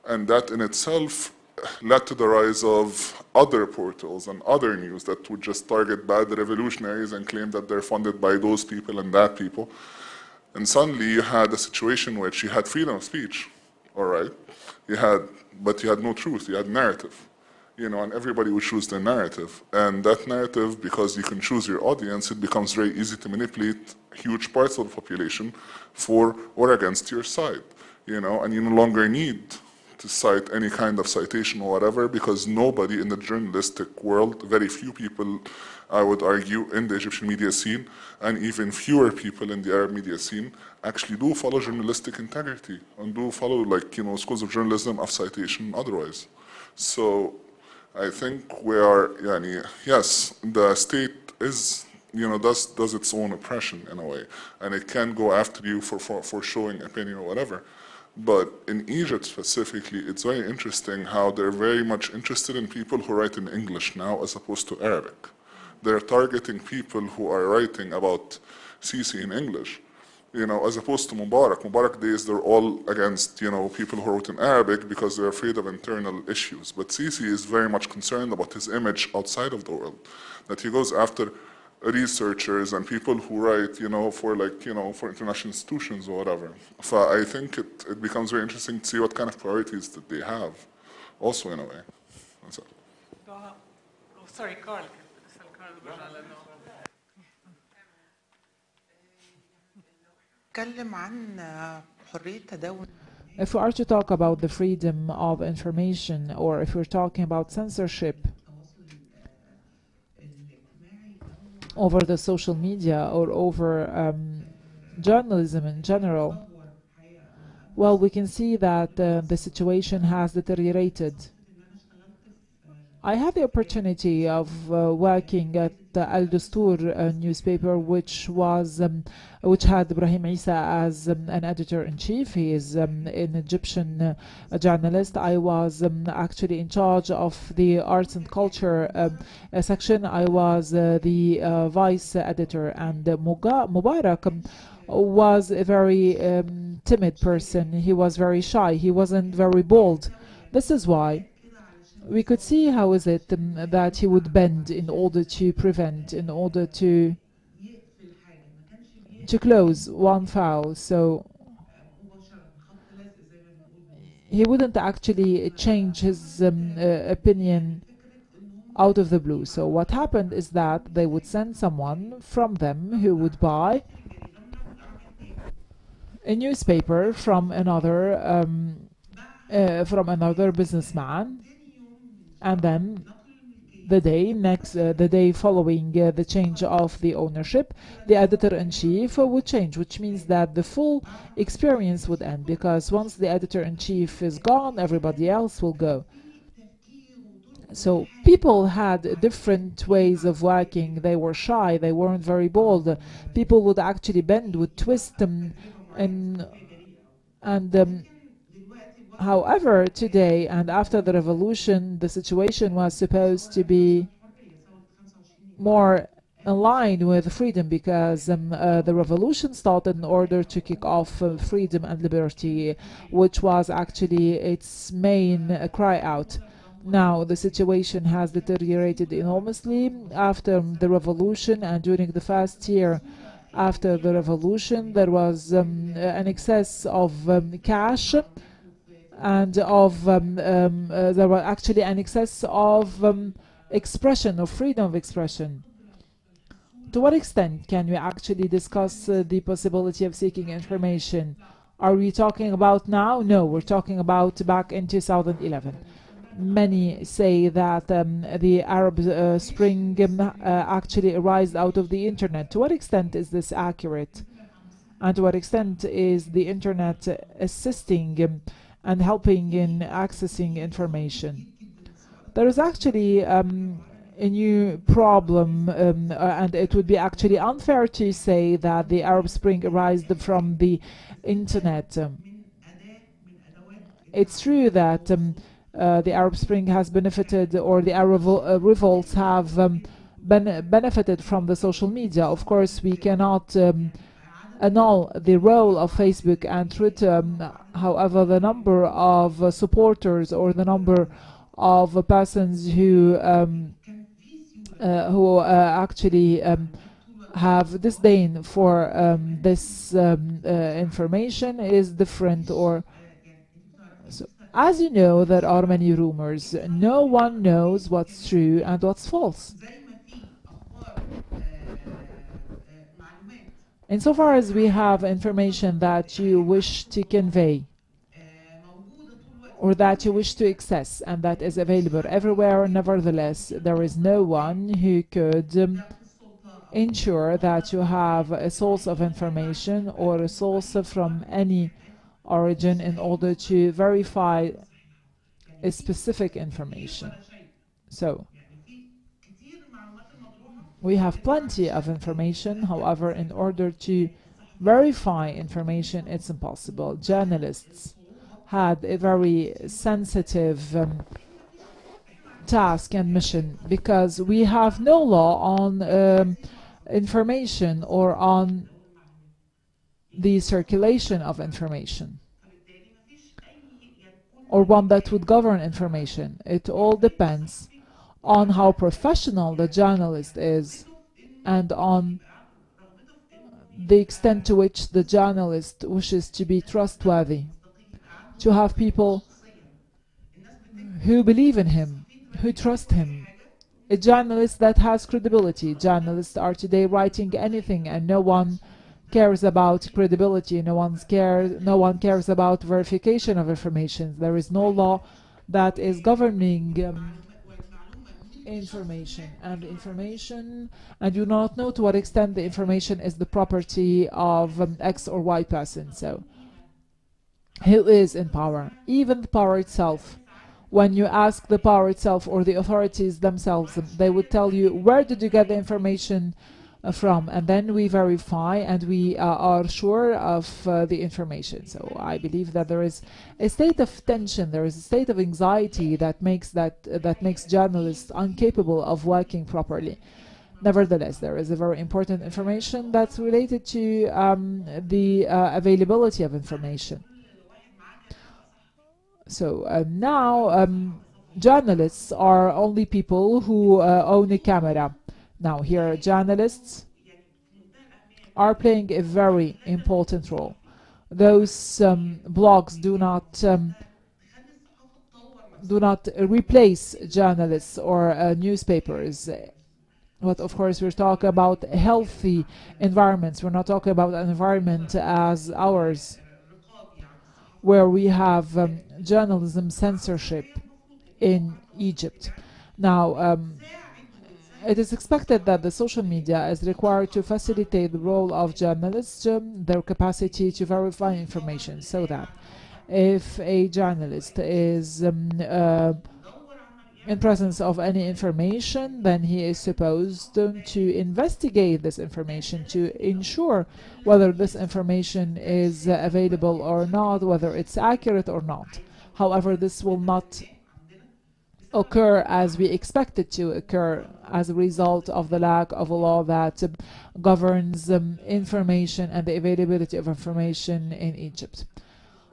And that in itself led to the rise of other portals and other news that would just target bad revolutionaries and claim that they're funded by those people and that people. And suddenly you had a situation which you had freedom of speech, all right, you had, but you had no truth, you had narrative you know, and everybody would choose their narrative. And that narrative, because you can choose your audience, it becomes very easy to manipulate huge parts of the population for or against your side. you know, and you no longer need to cite any kind of citation or whatever because nobody in the journalistic world, very few people, I would argue, in the Egyptian media scene, and even fewer people in the Arab media scene, actually do follow journalistic integrity and do follow, like, you know, schools of journalism of citation otherwise. So I think we are, yani, yes, the state is, you know, does, does its own oppression in a way, and it can go after you for, for, for showing opinion or whatever. But in Egypt specifically, it's very interesting how they're very much interested in people who write in English now as opposed to Arabic. They're targeting people who are writing about Sisi in English, you know, as opposed to Mubarak. Mubarak days, they're all against, you know, people who wrote in Arabic because they're afraid of internal issues. But Sisi is very much concerned about his image outside of the world, that he goes after researchers and people who write, you know, for like, you know, for international institutions or whatever. So I think it, it becomes very interesting to see what kind of priorities that they have, also in a way. That's it. Oh, sorry, Karl. If we are to talk about the freedom of information or if we're talking about censorship over the social media or over um, journalism in general, well, we can see that uh, the situation has deteriorated. I had the opportunity of uh, working at the Al Dustur uh, newspaper, which was um, which had Ibrahim Isa as um, an editor in chief. He is um, an Egyptian uh, journalist. I was um, actually in charge of the arts and culture uh, section. I was uh, the uh, vice editor, and Mubarak. Um, was a very um, timid person. He was very shy. He wasn't very bold. This is why we could see how is it um, that he would bend in order to prevent, in order to to close one foul. So he wouldn't actually change his um, uh, opinion out of the blue. So what happened is that they would send someone from them who would buy a newspaper from another um, uh, from another businessman and then the day next uh, the day following uh, the change of the ownership the editor-in-chief would change which means that the full experience would end because once the editor-in-chief is gone everybody else will go. So people had different ways of working. They were shy they weren't very bold. People would actually bend would twist them and and um, However, today and after the revolution, the situation was supposed to be more aligned with freedom because um, uh, the revolution started in order to kick off uh, freedom and liberty, which was actually its main uh, cry out. Now, the situation has deteriorated enormously after the revolution and during the first year after the revolution, there was um, an excess of um, cash and of um, um, uh, there were actually an excess of um, expression of freedom of expression. To what extent can we actually discuss uh, the possibility of seeking information? Are we talking about now? No, we're talking about back in 2011. Many say that um, the Arab uh, Spring um, uh, actually arose out of the internet. To what extent is this accurate? And to what extent is the internet assisting um, and helping in accessing information. There is actually um, a new problem, um, uh, and it would be actually unfair to say that the Arab Spring arose from the internet. Um, it's true that um, uh, the Arab Spring has benefited, or the Arab uh, revolts have um, ben benefited from the social media. Of course, we cannot um, annul the role of Facebook and Twitter. Um, however, the number of uh, supporters or the number of persons who um, uh, who uh, actually um, have disdain for um, this um, uh, information is different. Or so, as you know, there are many rumors. No one knows what's true and what's false. Insofar as we have information that you wish to convey, or that you wish to access and that is available everywhere. Nevertheless, there is no one who could ensure that you have a source of information or a source from any origin in order to verify a specific information. So, we have plenty of information, however, in order to verify information, it's impossible. Journalists had a very sensitive um, task and mission because we have no law on um, information or on the circulation of information or one that would govern information. It all depends on how professional the journalist is and on the extent to which the journalist wishes to be trustworthy, to have people who believe in him, who trust him. A journalist that has credibility. Journalists are today writing anything and no one cares about credibility, no one cares no one cares about verification of information. There is no law that is governing um, information and information and you not know to what extent the information is the property of um, X or Y person. So who is in power? Even the power itself. When you ask the power itself or the authorities themselves, they would tell you where did you get the information from and then we verify and we uh, are sure of uh, the information. So i believe that there is a state of tension there is a state of anxiety that makes that that makes journalists incapable of working properly. Nevertheless there is a very important information that's related to um, the uh, availability of information. So um, now um, journalists are only people who uh, own a camera now here journalists are playing a very important role. Those um, blogs do not um, do not replace journalists or uh, newspapers. But of course, we're talking about healthy environments. We're not talking about an environment as ours, where we have um, journalism censorship in Egypt. Now, um, it is expected that the social media is required to facilitate the role of journalists, their capacity to verify information, so that if a journalist is um, uh, in presence of any information, then he is supposed um, to investigate this information to ensure whether this information is uh, available or not, whether it's accurate or not. However, this will not occur as we expect it to occur as a result of the lack of a law that governs um, information and the availability of information in Egypt.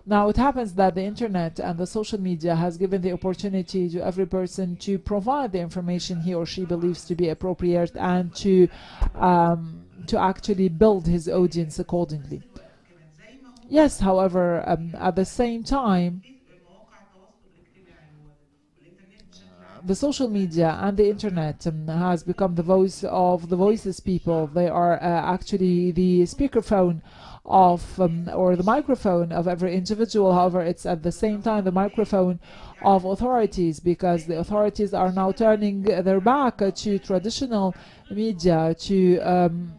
Now it happens that the internet and the social media has given the opportunity to every person to provide the information he or she believes to be appropriate and to um, to actually build his audience accordingly. Yes, however, um, at the same time, the social media and the internet um, has become the voice of the voices people. They are uh, actually the speakerphone of um, or the microphone of every individual. However, it's at the same time the microphone of authorities because the authorities are now turning their back uh, to traditional media to um,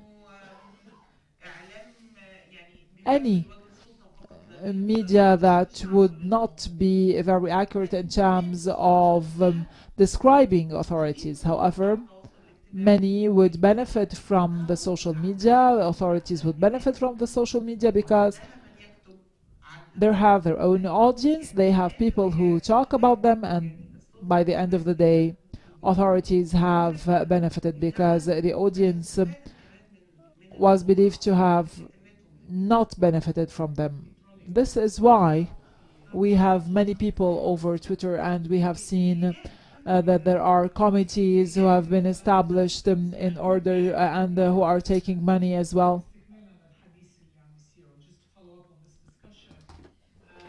any media that would not be very accurate in terms of um, describing authorities. However, many would benefit from the social media, authorities would benefit from the social media because they have their own audience, they have people who talk about them, and by the end of the day, authorities have uh, benefited because the audience was believed to have not benefited from them. This is why we have many people over Twitter and we have seen uh, that there are committees who have been established um, in order uh, and uh, who are taking money as well.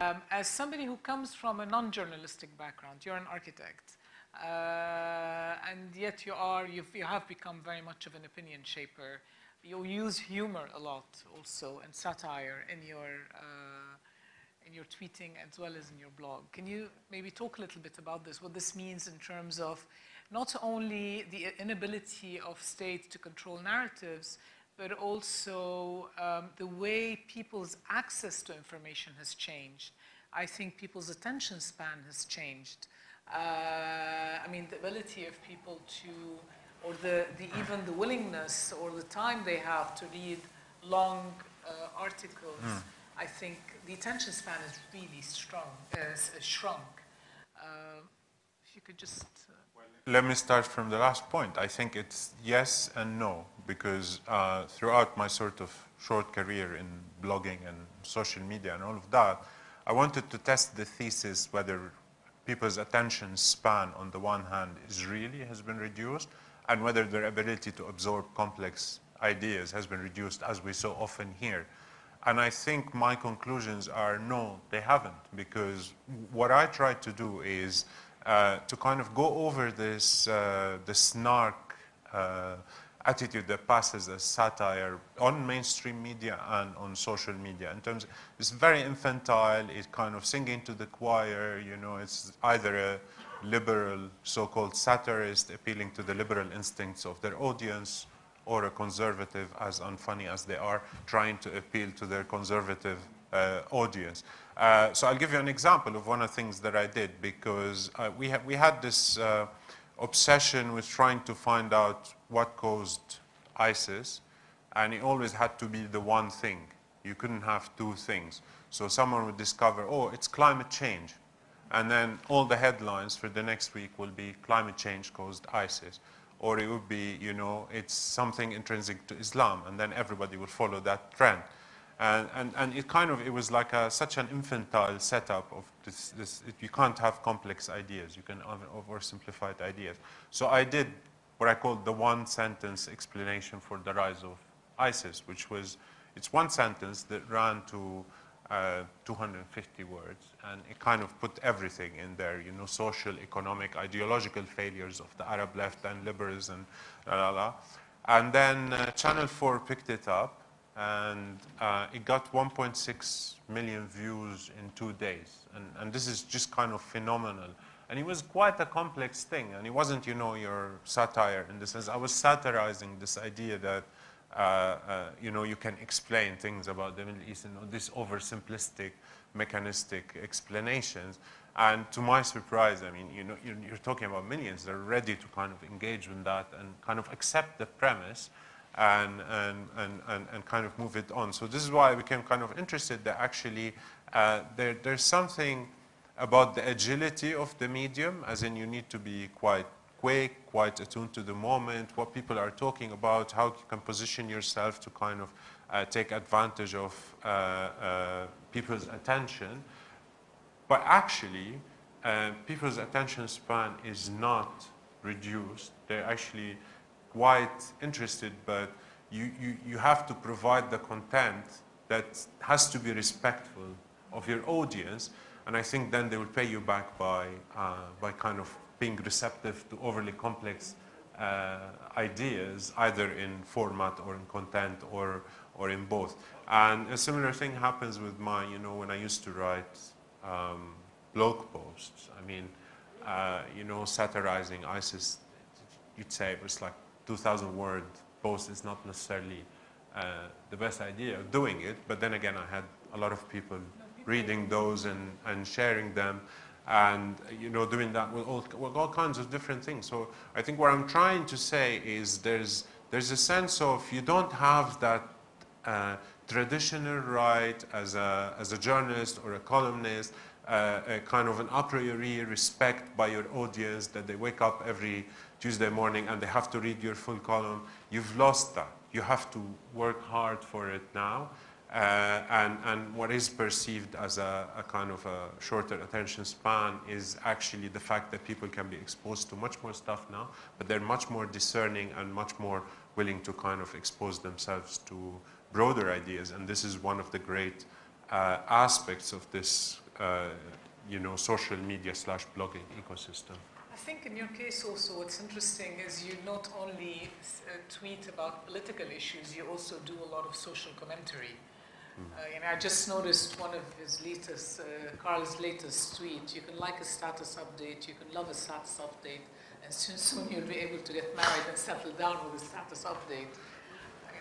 Um, as somebody who comes from a non-journalistic background, you're an architect, uh, and yet you are you've, you have become very much of an opinion shaper. You use humor a lot also and satire in your uh, in your tweeting as well as in your blog. Can you maybe talk a little bit about this, what this means in terms of not only the inability of states to control narratives, but also um, the way people's access to information has changed. I think people's attention span has changed. Uh, I mean, the ability of people to, or the, the, even the willingness or the time they have to read long uh, articles, Hmm. I think the attention span is really strong, uh, shrunk. Uh, if you could just. Uh, Let me start from the last point. I think it's yes and no, because uh, throughout my sort of short career in blogging and social media and all of that, I wanted to test the thesis whether people's attention span on the one hand is really has been reduced and whether their ability to absorb complex ideas has been reduced as we so often hear. And I think my conclusions are no, they haven't, because what I tried to do is uh, to kind of go over this, uh, the snark uh, attitude that passes as satire on mainstream media and on social media. In terms, of, it's very infantile. It's kind of singing to the choir. You know, it's either a liberal, so-called satirist appealing to the liberal instincts of their audience, or a conservative, as unfunny as they are, trying to appeal to their conservative uh, audience. Uh, so I'll give you an example of one of the things that I did because uh, we, ha- we had this uh, obsession with trying to find out what caused ISIS, and it always had to be the one thing. You couldn't have two things. So someone would discover, oh, it's climate change. And then all the headlines for the next week will be climate change caused ISIS. Or it would be, you know, it's something intrinsic to Islam, and then everybody would follow that trend. And, and, and it kind of, it was like a, such an infantile setup of this, this it, you can't have complex ideas, you can have oversimplified ideas. So I did what I called the one sentence explanation for the rise of ISIS, which was, it's one sentence that ran to uh, 250 words, and it kind of put everything in there, you know, social, economic, ideological failures of the Arab left and liberals and la la la. And then uh, Channel 4 picked it up, and uh, it got 1.6 million views in two days. And, and this is just kind of phenomenal. And it was quite a complex thing, and it wasn't, you know, your satire in the sense, I was satirizing this idea that uh, uh, you know, you can explain things about the Middle East in this oversimplistic, mechanistic explanations. And to my surprise, I mean, you know, you're, you're, talking about millions. They're ready to kind of engage with that and kind of accept the premise and, and, and, and, and kind of move it on. So this is why I became kind of interested that actually uh, there, there's something about the agility of the medium, as in you need to be quite quick, quite attuned to the moment, what people are talking about, how you can position yourself to kind of take advantage of uh, uh, people's attention. But actually, uh, people's attention span is not reduced. They're actually quite interested, but you, you, you have to provide the content that has to be respectful of your audience. And I think then they will pay you back by, uh, by kind of being receptive to overly complex uh, ideas, either in format or in content or, or in both. And a similar thing happens with my, you know, when I used to write um, blog posts. I mean, uh, you know, satirizing ISIS, you'd say it was like 2,000 word post is not necessarily uh, the best idea of doing it, but then again, I had a lot of people reading those and, and sharing them and you know doing that with all, with all kinds of different things so i think what i'm trying to say is there's there's a sense of you don't have that traditional right as a as a journalist or a columnist uh, a kind of an a priori respect by your audience that they wake up every tuesday morning and they have to read your full column. You've lost that. You have to work hard for it now uh, and, and, what is perceived as a, a, kind of a shorter attention span is actually the fact that people can be exposed to much more stuff now, but they're much more discerning and much more willing to kind of expose themselves to broader ideas. And this is one of the great uh, aspects of this, uh, you know, social media slash blogging ecosystem. I think in your case also what's interesting is you not only uh, tweet about political issues, you also do a lot of social commentary. Uh, and I just noticed one of his latest, uh, Karl's latest tweet. You can like a status update, you can love a status update, and soon, soon you'll be able to get married and settle down with a status update.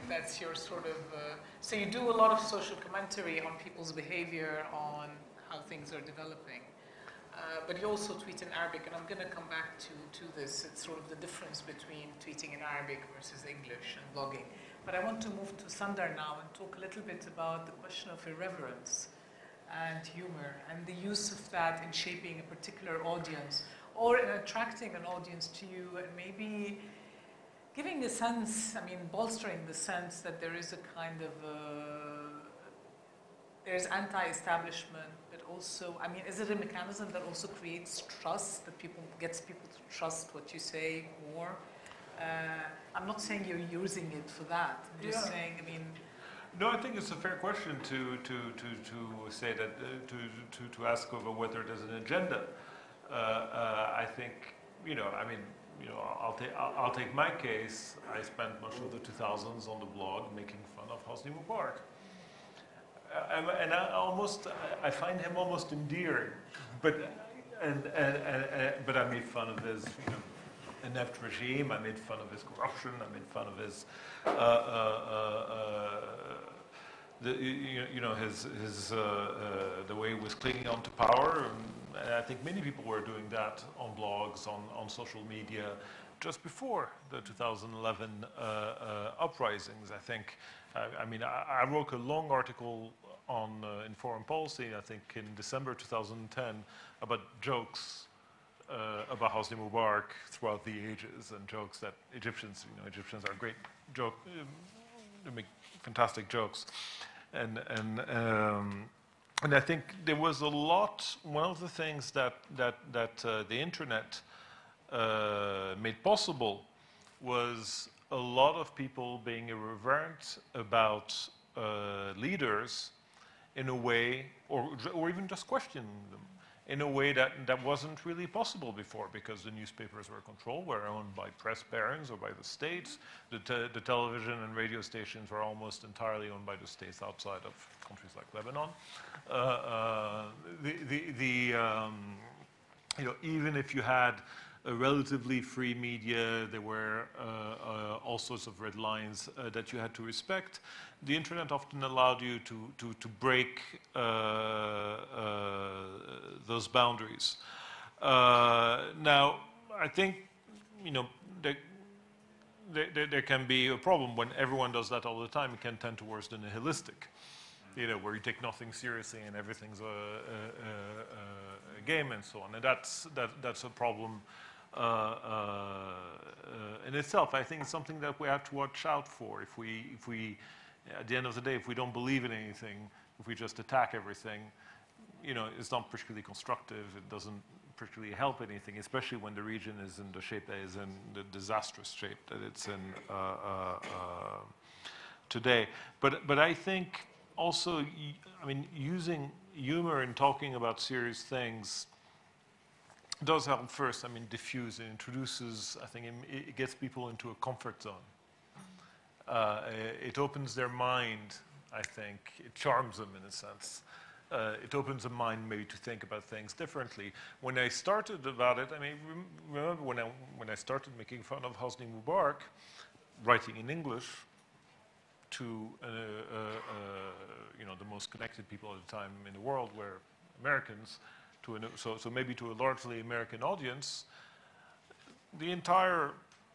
That's your sort of. Uh, so you do a lot of social commentary on people's behavior, on how things are developing. Uh, but you also tweet in Arabic, and I'm going to come back to, to this. It's sort of the difference between tweeting in Arabic versus English and blogging. But I want to move to Sundar now and talk a little bit about the question of irreverence and humor and the use of that in shaping a particular audience or in attracting an audience to you and maybe giving a sense, I mean, bolstering the sense that there is a kind of, uh, there's anti-establishment, but also, I mean, is it a mechanism that also creates trust, that people, gets people to trust what you say more? Uh, I'm not saying you're using it for that. I'm just Yeah. saying, I mean, No, I think it's a fair question to, to, to, to say that, uh, to, to, to ask over whether there's an agenda. Uh, uh, I think, you know, I mean, you know, I'll, take I'll, I'll take my case. I spent much of the 2000s on the blog making fun of Hosni Mubarak. Uh, and, I almost, I find him almost endearing. But, and, and, and, and, but I made fun of his, you know, inept regime. I made fun of his corruption. I made fun of his, uh, uh, uh, uh, the, you, you know, his, his, uh, the way he was clinging on to power. And, I think many people were doing that on blogs, on, on social media, just before the 2011 uh, uh, uprisings. I think, I, I mean, I, I wrote a long article on uh, in foreign policy, I think in December 2010, about jokes uh, about Hosni Mubarak throughout the ages and jokes that Egyptians, you know, Egyptians are great joke, um, make fantastic jokes, and and um, and I think there was a lot. One of the things that that that uh, the internet uh, made possible was a lot of people being irreverent about uh, leaders in a way, or or even just questioning them in a way that, that wasn't really possible before because the newspapers were controlled, were owned by press barons or by the states. The, te the television and radio stations were almost entirely owned by the states outside of countries like Lebanon. Uh, uh, the, the, the um, you know, even if you had a relatively free media, there were uh, uh, all sorts of red lines uh, that you had to respect. The internet often allowed you to, to, to break uh, uh, those boundaries. Uh, now, I think, you know, there, there, there can be a problem when everyone does that all the time. It can tend towards the nihilistic you know, where you take nothing seriously and everything's a, a, a, a game and so on. And that's, that, that's a problem in itself. I think it's something that we have to watch out for. If we, if we, at the end of the day, if we don't believe in anything, if we just attack everything, you know, it's not particularly constructive. It doesn't particularly help anything, especially when the region is in the shape that is in, the disastrous shape that it's in uh, uh, uh, today. But, but I think also, I mean, using humor in talking about serious things does help first, I mean, diffuse. It introduces, I think, it, gets people into a comfort zone. Uh, it opens their mind, I think. It charms them in a sense. Uh, it opens a mind maybe to think about things differently. When I started about it, I mean, remember when I, when I started making fun of Hosni Mubarak, writing in English to, uh, uh, uh, you know, the most connected people at the time in the world were Americans, to an, so, so maybe to a largely American audience, the entire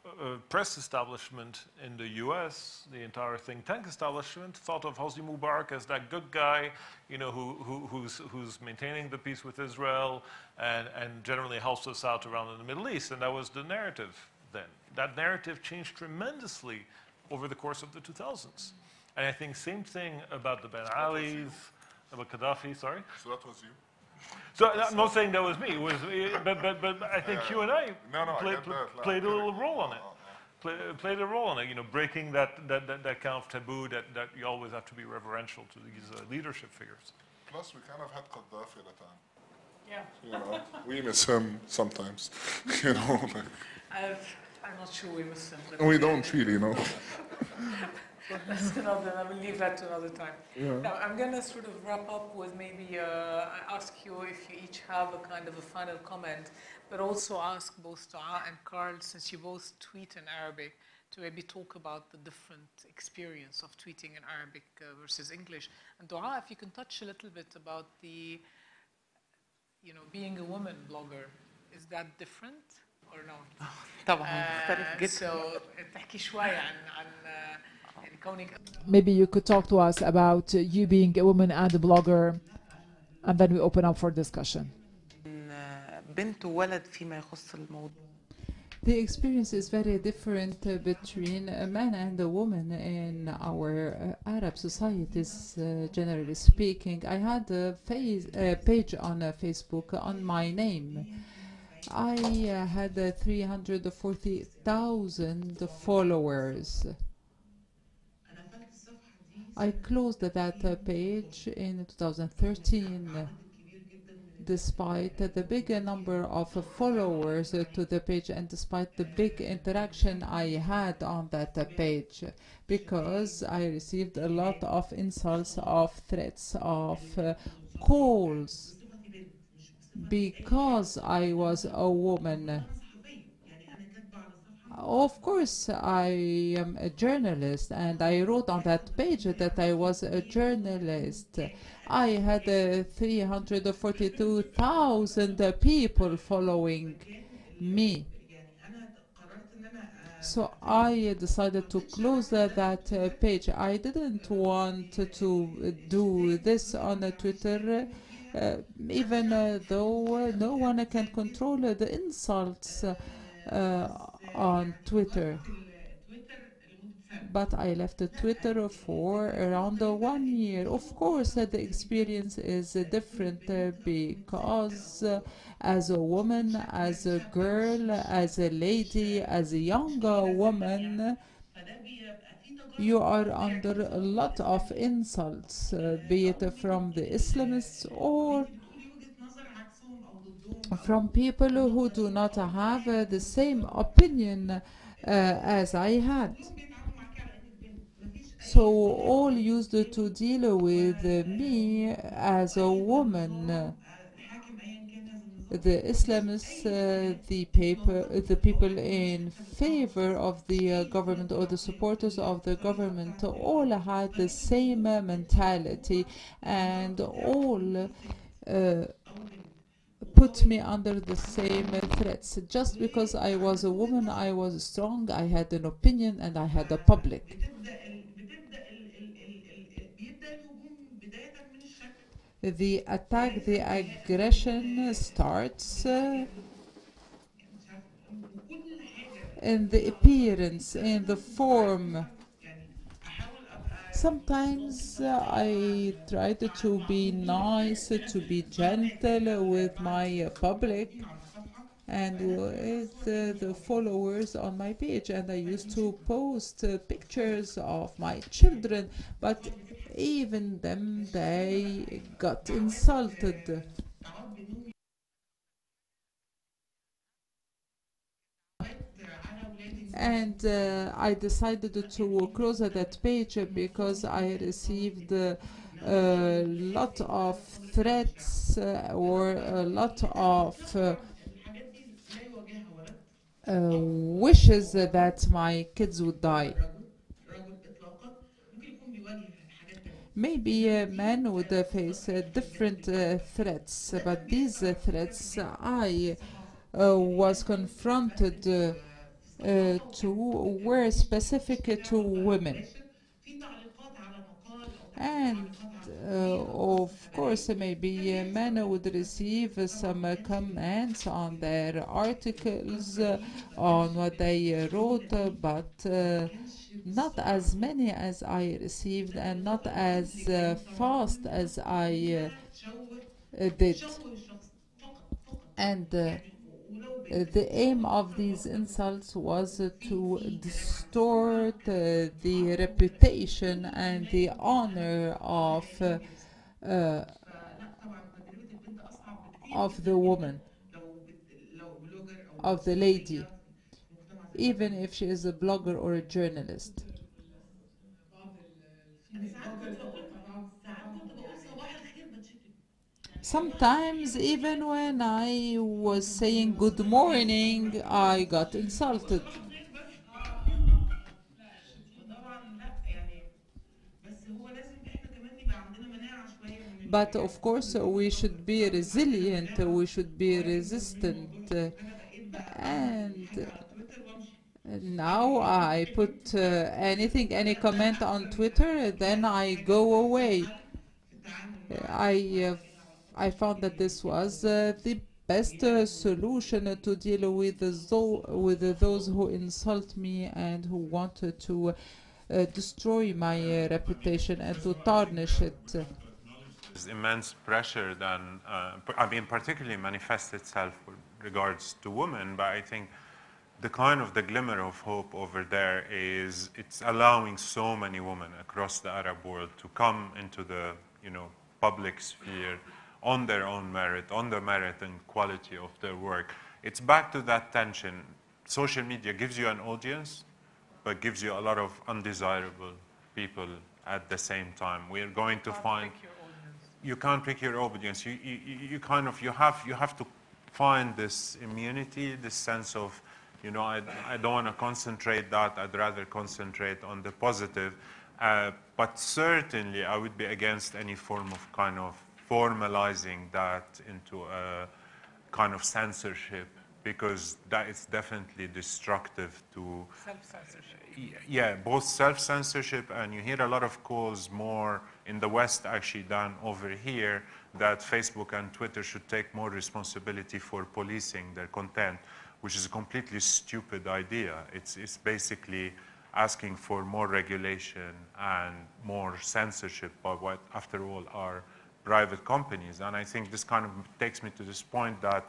uh, press establishment in the US, the entire think tank establishment, thought of Hosni Mubarak as that good guy, you know, who, who, who's, who's maintaining the peace with Israel and, and generally helps us out around in the Middle East. And that was the narrative then. That narrative changed tremendously over the course of the 2000s. And I think same thing about the Ben Alis, about Gaddafi, sorry? So that was you? So I'm not saying that was me, it was, but, but, but I think Yeah. you and I No, no, I play- get that. played a little role on it. uh, Play, played a role in it, you know, breaking that, that, that, that kind of taboo that, that you always have to be reverential to these uh, leadership figures. Plus, we kind of had Gaddafi at the time. yeah. You know, we miss him sometimes. You know, like, I've, I'm not sure we miss him. we don't really know. that's another, I will leave that to another time. Yeah. Now, I'm going to sort of wrap up with maybe uh, ask you if you each have a kind of a final comment, but also ask both Doaa and Karl, since you both tweet in Arabic, to maybe talk about the different experience of tweeting in Arabic uh, versus English. And Doaa, if you can touch a little bit about the, you know, being a woman blogger, is that different or not? طبعا مختلف uh, جدا. So تحكي شوية عن عن uh, Maybe you could talk to us about uh, you being a woman and a blogger, and then we open up for discussion. The experience is very different uh, between a man and a woman in our uh, Arab societies, uh, generally speaking. I had a, phase, a page on uh, Facebook on my name. I uh, had 340,000 followers. I closed that page in 2013 despite the big number of followers to the page and despite the big interaction I had on that page because I received a lot of insults, of threats, of uh, calls because I was a woman. Of course, I am a journalist, and I wrote on that page that I was a journalist. I had uh, 342,000 people following me. So I decided to close uh, that uh, page. I didn't want to do this on uh, Twitter, uh, even uh, though uh, no one can control uh, the insults uh, uh, on Twitter. But I left uh, Twitter for around one year. Of course, the experience is different uh, because uh, as a woman, as a girl, as a lady, as a younger woman, you are under a lot of insults, uh, be it from the Islamists or from people who do not have uh, the same opinion uh, as I had. So all used to deal with me as a woman. the Islamists, uh, the paper, the people in favor of the uh, government or the supporters of the government, all had the same mentality, and all uh, put me under the same threats. Just because I was a woman, I was strong, I had an opinion, and I had a public. The attack, the aggression starts uh, in the appearance, in the form. Sometimes uh, I tried to be nice, to be gentle with my uh, public and with uh, the followers on my page. And I used to post pictures of my children, but even them, they got insulted. And uh, I decided to close that page because I received uh, a lot of threats uh, or a lot of uh, wishes that my kids would die. Maybe a man would face different threats, but these threats I was confronted to were specific to women. And uh, of course, maybe uh, men would receive uh, some uh, comments on their articles, uh, on what they uh, wrote, uh, but uh, not as many as I received and not as uh, fast as I uh, uh, did. And uh, uh, the aim of these insults was to distort uh, the reputation and the honor of uh, uh, of the woman, of the lady, even if she is a blogger or a journalist. Sometimes even when I was saying good morning, I got insulted. But of course, we should be resilient, we should be resistant. And now I put uh, anything, any comment on Twitter, then I go away. I, I found that this was uh, the best uh, solution to deal with, tho- with those who insult me and who wanted to uh, destroy my reputation and to tarnish it. Immense pressure then, uh, I mean, particularly manifests itself with regards to women, but I think the kind of the glimmer of hope over there is it's allowing so many women across the Arab world to come into the, you know, public sphere on their own merit, on the merit and quality of their work. It's back to that tension. Social media gives you an audience, but gives you a lot of undesirable people at the same time. We're going to find you can't pick your audience. You, you, you- you kind of you have you have to find this immunity, this sense of, you know, I, I don't want to concentrate that. I'd rather concentrate on the positive. Uh, but certainly, I would be against any form of kind of formalizing that into a kind of censorship because that is definitely destructive to Self-censorship. Yeah, both self-censorship and you hear a lot of calls more in the West actually than over here that Facebook and Twitter should take more responsibility for policing their content, which is a completely stupid idea. It's, it's basically asking for more regulation and more censorship by what, after all, are private companies. And I think this kind of takes me to this point that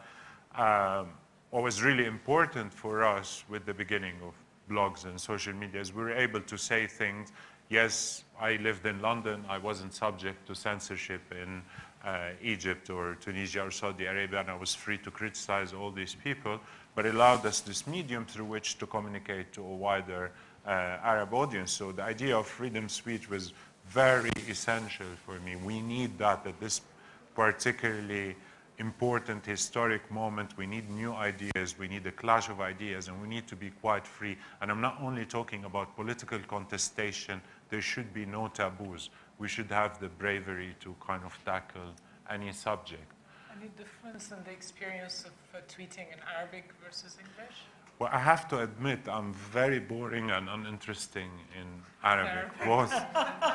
um, what was really important for us with the beginning of blogs and social media is we were able to say things. Yes, I lived in London. I wasn't subject to censorship in uh, Egypt or Tunisia or Saudi Arabia, and I was free to criticize all these people. But it allowed us this medium through which to communicate to a wider uh, Arab audience. So the idea of freedom of speech was very essential for me. We need that at this particularly important historic moment. We need new ideas, we need a clash of ideas, and we need to be quite free. And I'm not only talking about political contestation, there should be no taboos. We should have the bravery to kind of tackle any subject. Any difference in the experience of uh, tweeting in Arabic versus English? Well, I have to admit, I'm very boring and uninteresting in Arabic, both,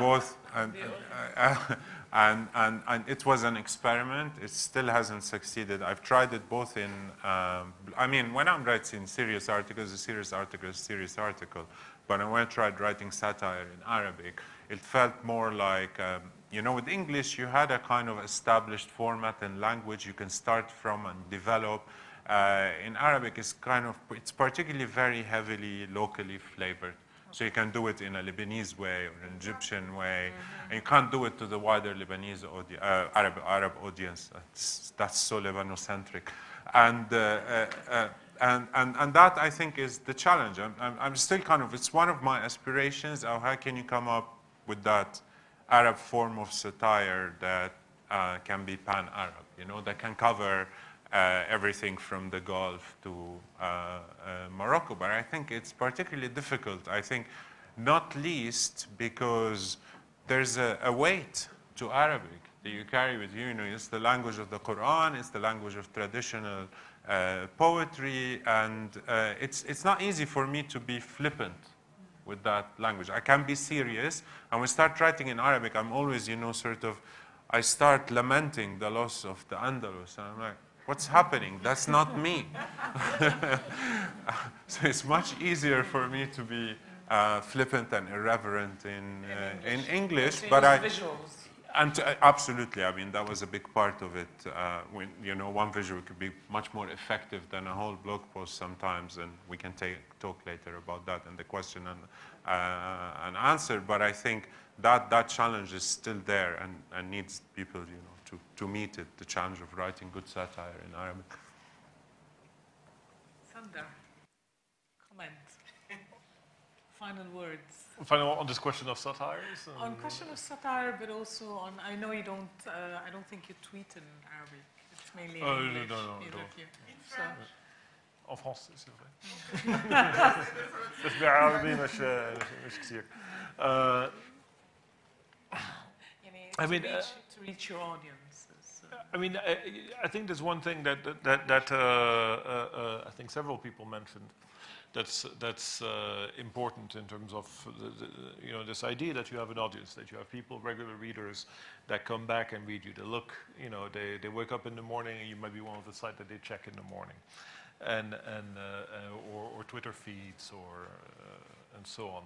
both, and, uh, and, and, and it was an experiment. It still hasn't succeeded. I've tried it both in, um, I mean, when I'm writing serious articles, a serious article is a serious article. But when I tried writing satire in Arabic, it felt more like, um, you know, with English, you had a kind of established format and language you can start from and develop. Uh, in Arabic, it's kind of, it's particularly very heavily locally flavored. So you can do it in a Lebanese way or an Egyptian way, and you can't do it to the wider Lebanese audi- uh, Arab, Arab audience. That's, that's so Lebanocentric. And, uh, uh, uh, and, and, and that, I think, is the challenge. I'm, I'm, I'm still kind of, it's one of my aspirations. How can you come up with that Arab form of satire that uh, can be pan-Arab, you know, that can cover uh, everything from the Gulf to uh, uh, Morocco. But I think it's particularly difficult. I think not least because there's a, a weight to Arabic that you carry with you. You know, it's the language of the Quran, it's the language of traditional uh, poetry, and uh, it's, it's not easy for me to be flippant with that language. I can be serious, and when I start writing in Arabic, I'm always, you know, sort of, I start lamenting the loss of the Andalus, and I'm like, what's happening? That's not me. so it's much easier for me to be uh, flippant and irreverent in, uh, in English, To but I, visuals. and uh, absolutely, I mean, that was a big part of it. Uh, when, you know, one visual could be much more effective than a whole blog post sometimes, and we can take, talk later about that and the question and, uh, and answer. But I think that, that challenge is still there and, and needs people, you know, to, to meet it, the challenge of writing good satire in Arabic. Sandra, comment. final words. Final on this question of satires. On and- question of satire, but also on, I know you don't, uh, I don't think you tweet in Arabic. It's mainly in Oh, no, English. no, no, you don't. don't- you- so- En français, c'est vrai. بس بالعربي مش مش كثير. Uh, يعني I to mean, reach, uh, to reach your audiences. I mean, I, I think there's one thing that that that uh, uh, uh, I think several people mentioned. That's that's uh, important in terms of the, the, you know this idea that you have an audience, that you have people, regular readers, that come back and read you. They look, you know, they, they wake up in the morning and you might be one of the sites that they check in the morning, and and uh, or, or Twitter feeds or uh, and so on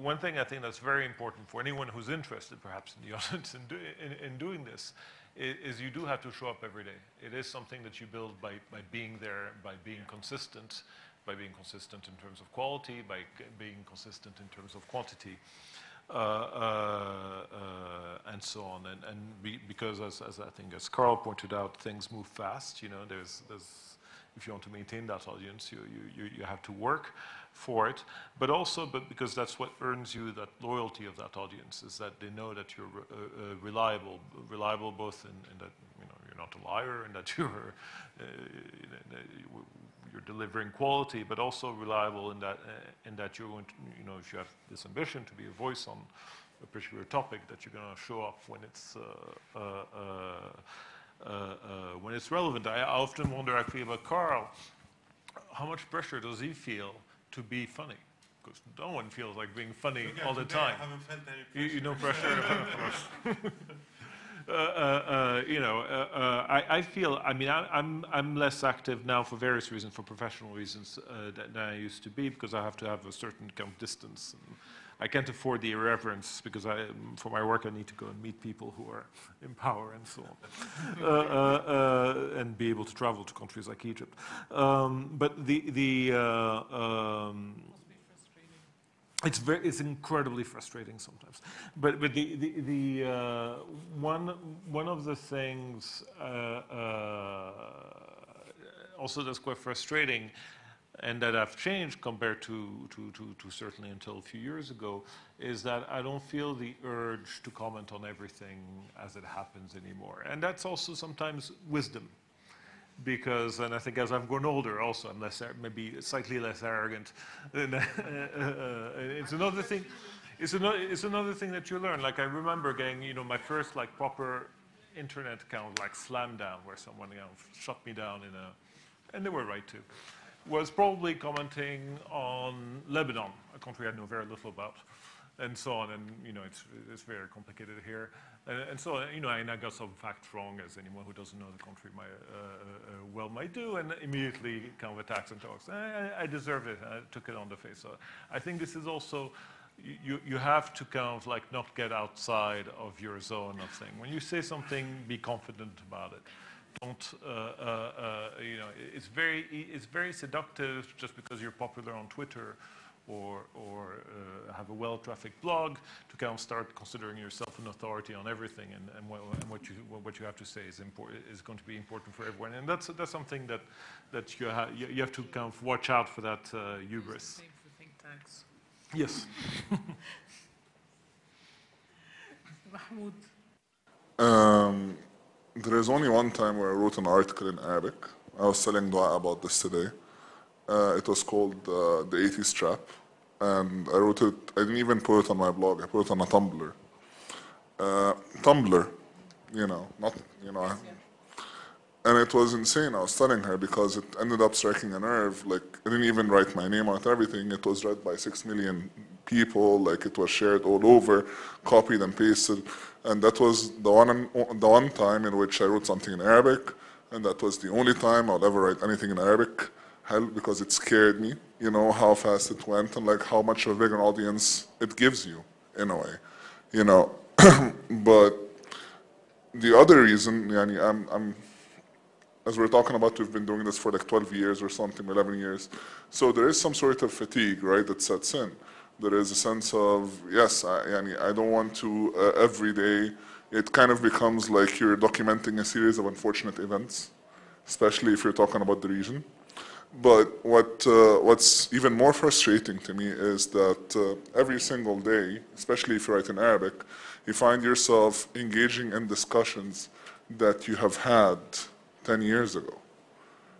one thing I think that's very important for anyone who's interested, perhaps in the audience, in, do, in, in doing this, is, you do have to show up every day. It is something that you build by, by being there, by being consistent, by being consistent in terms of quality, by being consistent in terms of quantity. Uh, uh, uh, and so on, and, and be, because as, as I think as Karl pointed out, things move fast. You know, there's, there's if you want to maintain that audience, you, you, you have to work for it, but also but because that's what earns you that loyalty of that audience is that they know that you're uh, uh, reliable, reliable both in, in, that you know you're not a liar and that you're uh, you're delivering quality, but also reliable in that uh, in that you're going to, you know if you have this ambition to be a voice on a particular topic that you're going to show up when it's uh, uh, when it's relevant. I often wonder actually about Karl, how much pressure does he feel to be funny? Because no one feels like being funny Look, all the time. I haven't felt any You, you know pressure. pressure. uh, uh, uh, you know, uh, uh, I, I feel. I mean, I, I'm I'm less active now for various reasons, for professional reasons uh, than, than I used to be, because I have to have a certain kind of distance. And I can't afford the irreverence because I, for my work, I need to go and meet people who are in power and so on, uh, uh, uh, and be able to travel to countries like Egypt. Um, but the the uh, um, it's very, it's incredibly frustrating sometimes. But but the the, the uh, one one of the things uh, also that's quite frustrating, and that I've changed compared to, to to to certainly until a few years ago, is that I don't feel the urge to comment on everything as it happens anymore, and that's also sometimes wisdom because, and I think as I've grown older also, I'm less, maybe slightly less arrogant. Uh, uh, it's another thing, it's another, it's another thing that you learn. Like I remember getting, you know, my first like proper internet account like slammed down where someone you know, shut me down in a, and they were right to, was probably commenting on Lebanon, a country I know very little about and so on. And you know, it's it's very complicated here. And, and so you know, and I got some facts wrong, as anyone who doesn't know the country might, uh, uh, well might do, and immediately kind of attacks and talks. I, I deserve it. I took it on the face. So I think this is also. You, you have to kind of like not get outside of your zone of thing. When you say something, be confident about it don't, uh, uh, uh, you know, it's very, it's very seductive just because you're popular on Twitter or, or uh, have a well-trafficked blog to kind of start considering yourself an authority on everything and, and, what, and what, you, what you have to say is, import, is going to be important for everyone. And that's, that's something that, that you, ha you, you have to kind of watch out for that uh, hubris. Same for think tanks. Yes. Mahmoud. Um, there is only one time where I wrote an article in Arabic. I was telling Doaa about this today. Uh, it was called uh, The 80s Trap. And I wrote it, I didn't even put it on my blog, I put it on a Tumblr. Uh, Tumblr, you know, not, you know. And it was insane. I was telling her because it ended up striking a nerve. Like, I didn't even write my name on it, everything. It was read by six million people. Like, it was shared all over, copied and pasted. And that was the one, the one time in which I wrote something in Arabic. And that was the only time I'll ever write anything in Arabic. Hell, because it scared me, you know, how fast it went and like how much of a big an audience it gives you, in a way, you know. but the other reason, yani, I'm, I'm, as we're talking about, we've been doing this for like 12 years or something, 11 years. So there is some sort of fatigue, right, that sets in. There is a sense of, yes, I, I don't want to uh, every day, it kind of becomes like you're documenting a series of unfortunate events, especially if you're talking about the region. But what, uh, what's even more frustrating to me is that uh, every single day, especially if you write in Arabic, you find yourself engaging in discussions that you have had 10 years ago.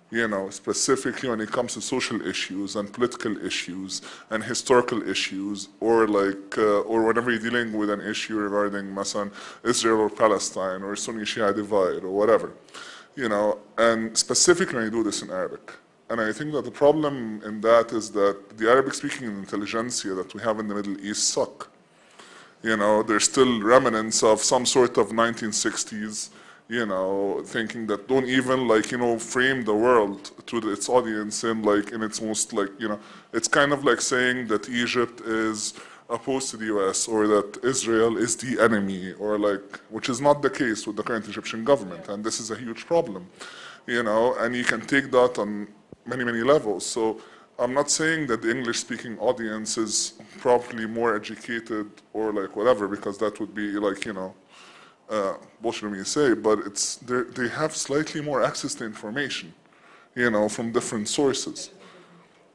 You know, specifically when it comes to social issues and political issues and historical issues, or like, uh, or whenever you're dealing with an issue regarding, مثلا, Israel or Palestine or Sunni Shia divide or whatever, you know, and specifically when you do this in Arabic. And I think that the problem in that is that the Arabic speaking intelligentsia that we have in the Middle East suck. You know, there's still remnants of some sort of 1960s, you know, thinking that don't even like, you know, frame the world to its audience in like, in its most like, you know, it's kind of like saying that Egypt is opposed to the US or that Israel is the enemy or like, which is not the case with the current Egyptian government. And this is a huge problem, you know, and you can take that on many, many levels. So I'm not saying that the English speaking audience is probably more educated or like whatever, because that would be like, you know, uh, me say, but it's, they have slightly more access to information, you know, from different sources.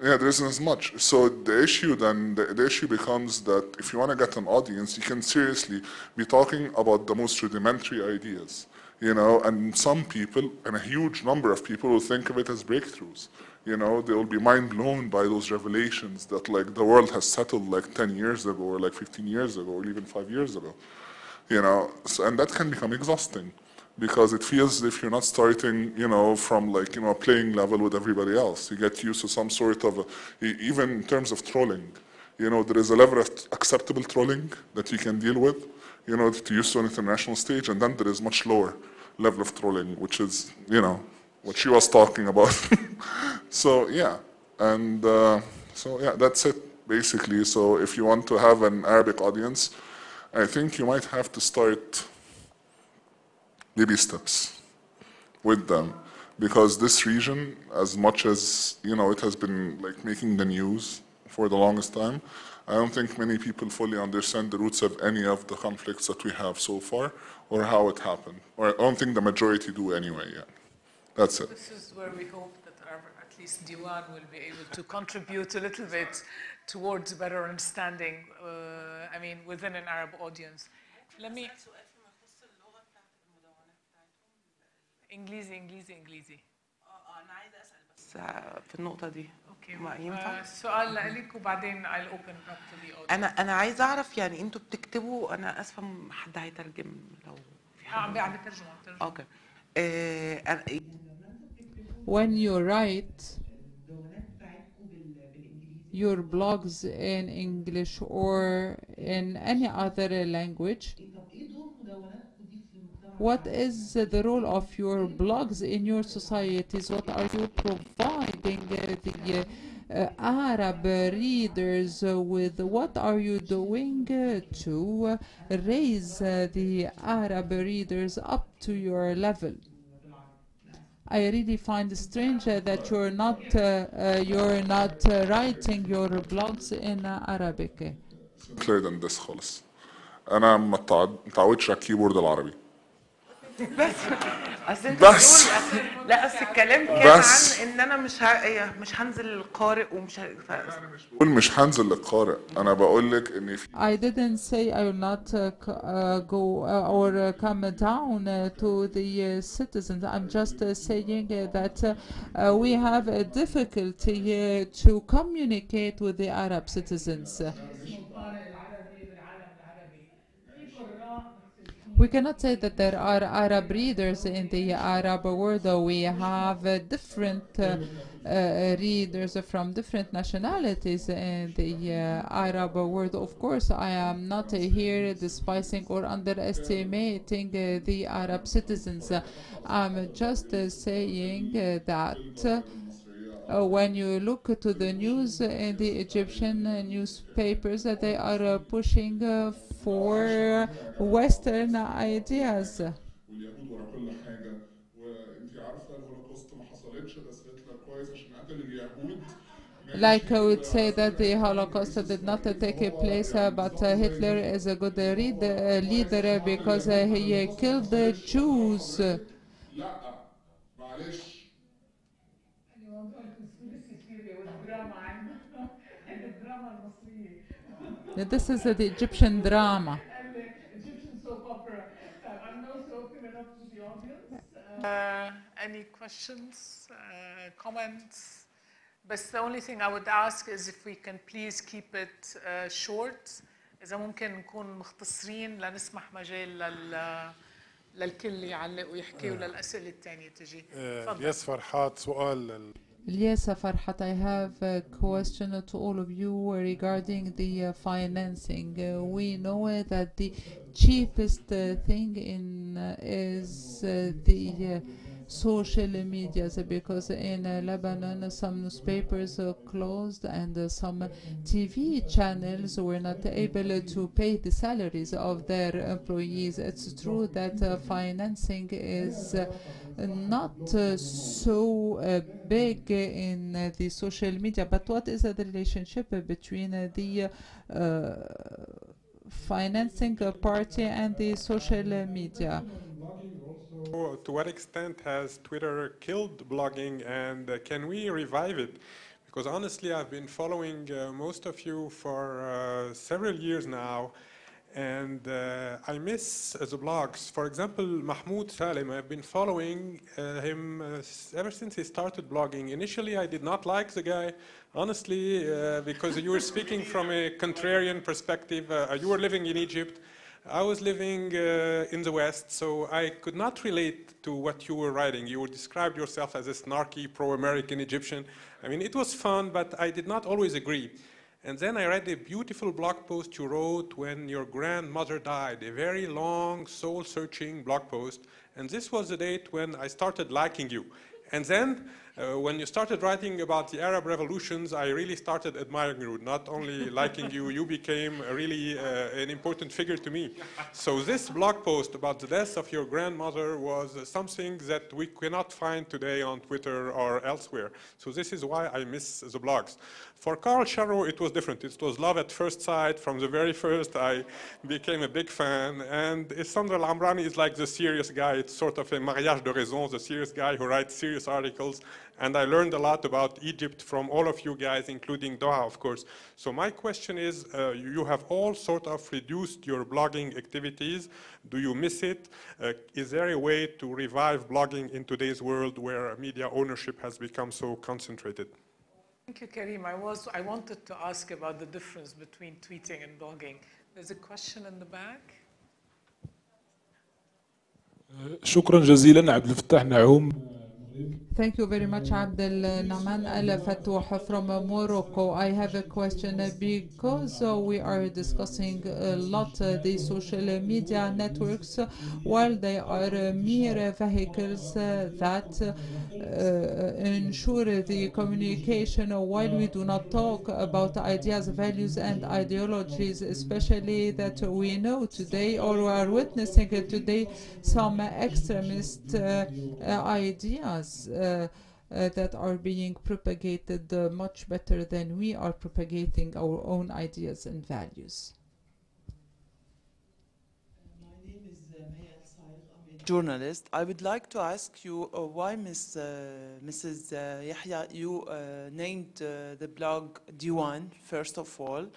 Yeah, there isn't as much. So the issue then, the, the issue becomes that if you want to get an audience, you can seriously be talking about the most rudimentary ideas, you know, and some people, and a huge number of people will think of it as breakthroughs. You know, they will be mind blown by those revelations that like the world has settled like 10 years ago or like 15 years ago or even five years ago you know so, and that can become exhausting because it feels as if you're not starting you know from like you know a playing level with everybody else. You get used to some sort of a, even in terms of trolling you know there is a level of acceptable trolling that you can deal with you know to use to an international stage and then there is much lower level of trolling which is you know what she was talking about. So yeah and uh, so yeah that's it basically. So if you want to have an arabic audience I think you might have to start baby steps with them because this region, as much as you know, it has been like making the news for the longest time. I don't think many people fully understand the roots of any of the conflicts that we have so far or how it happened. Or I don't think the majority do anyway yet. That's it. This is where we hope at least Diwan will be able to contribute a little bit towards better understanding, uh, I mean, within an Arab audience. Let me... إنجليزي إنجليزي إنجليزي بس في النقطة دي اوكي ما ينفع آه، السؤال لك وبعدين I'll open it up to the audience انا انا عايزه اعرف يعني انتوا بتكتبوا انا اسفه م- حد هيترجم لو في اه عم حد عم بترجم عم بترجم اوكي آه، أنا- when you write your blogs in English or in any other language, what is the role of your blogs in your societies? What are you providing the uh, Arab readers with? What are you doing to raise the Arab readers up to your level? I really find it strange uh, that you're not uh, uh, you're not uh, writing your blogs in uh, Arabic. clear than this خالص انا ما اتعود- متعودش على الكيبورد العربي بس اصل انت بس. لا اصل الكلام كان بس. عن ان أنا مش ه... إيه، مش هنزل القارئ ومش ه... ف... بقول مش هنزل للقارئ أنا بقول لك ان في I didn't say I will not uh, uh, go uh, or uh, come down uh, to the uh, citizens. I'm just uh, saying uh, that uh, uh, we have a difficulty uh, to communicate with the Arab citizens. We cannot say that there are Arab readers in the Arab world. though We have uh, different uh, uh, readers from different nationalities in the uh, Arab world. Of course, I am not here despising or underestimating uh, the Arab citizens. I'm just uh, saying that. Uh, when you look to the news in the Egyptian newspapers, they are pushing for uh, Western ideas. Like I would say that the Holocaust did not take place, uh, but uh, Hitler is a good leader because he killed the Jews. This is uh, the Egyptian drama. Egyptian soap opera. I'm now to open it up to the audience. Uh, any questions, uh, comments? But the only thing I would ask is if we can please keep it uh, short. إذا ممكن نكون مختصرين لنسمح مجال لل للكل يعلق ويحكي وللأسئلة الثانية تجي. تفضل. ياس فرحات سؤال لل- Yes, Farhat, I have a question to all of you regarding the uh, financing. Uh, we know that the cheapest uh, thing in is the social medias because in uh, Lebanon some newspapers are closed and uh, some TV channels were not able to pay the salaries of their employees. It's true that uh, financing is not so big in the social media, but what is the relationship between the financing party and the social media? To what extent has Twitter killed blogging and uh, can we revive it? Because honestly, I've been following uh, most of you for uh, several years now and uh, I miss uh, the blogs. For example, Mahmoud Salem, I've been following him ever since he started blogging. Initially, I did not like the guy, honestly, because you were speaking from a contrarian perspective. You were living in Egypt. I was living uh, in the West, so I could not relate to what you were writing. You described yourself as a snarky pro-American Egyptian. I mean, it was fun, but I did not always agree. And then I read a beautiful blog post you wrote when your grandmother died, a very long, soul-searching blog post. And this was the date when I started liking you. And then, uh, when you started writing about the Arab revolutions, I really started admiring you, not only liking you, you became really uh, an important figure to me. So this blog post about the death of your grandmother was uh, something that we cannot find today on Twitter or elsewhere. So this is why I miss the blogs. For Karl Sharro, it was different. It was love at first sight. From the very first, I became a big fan. And Issandr El Amrani is like the serious guy. It's sort of a mariage de raison, the serious guy who writes serious articles. And I learned a lot about Egypt from all of you guys, including Doaa, of course. So my question is, uh, you you have all sort of reduced your blogging activities. Do you miss it? Uh, is there a way to revive blogging in today's world where media ownership has become so concentrated? Thank you, Karim. I was I wanted to ask about the difference between tweeting and blogging. There's a question in the back. شكرا جزيلا عبد الفتاح نعوم Thank you very much, Abdel Naman Al Fatouh from Morocco. I have a question uh, because uh, we are discussing a lot uh, the social media networks while they are uh, mere vehicles uh, that uh, ensure the communication while we do not talk about ideas, values, and ideologies, especially that we know today or are witnessing it today some extremist ideas that are being propagated uh, much better than we are propagating our own ideas and values. journalist. I would like to ask you uh, why Ms., uh, Mrs. Uh, Yahya, you uh, named uh, the blog Diwan, first of all,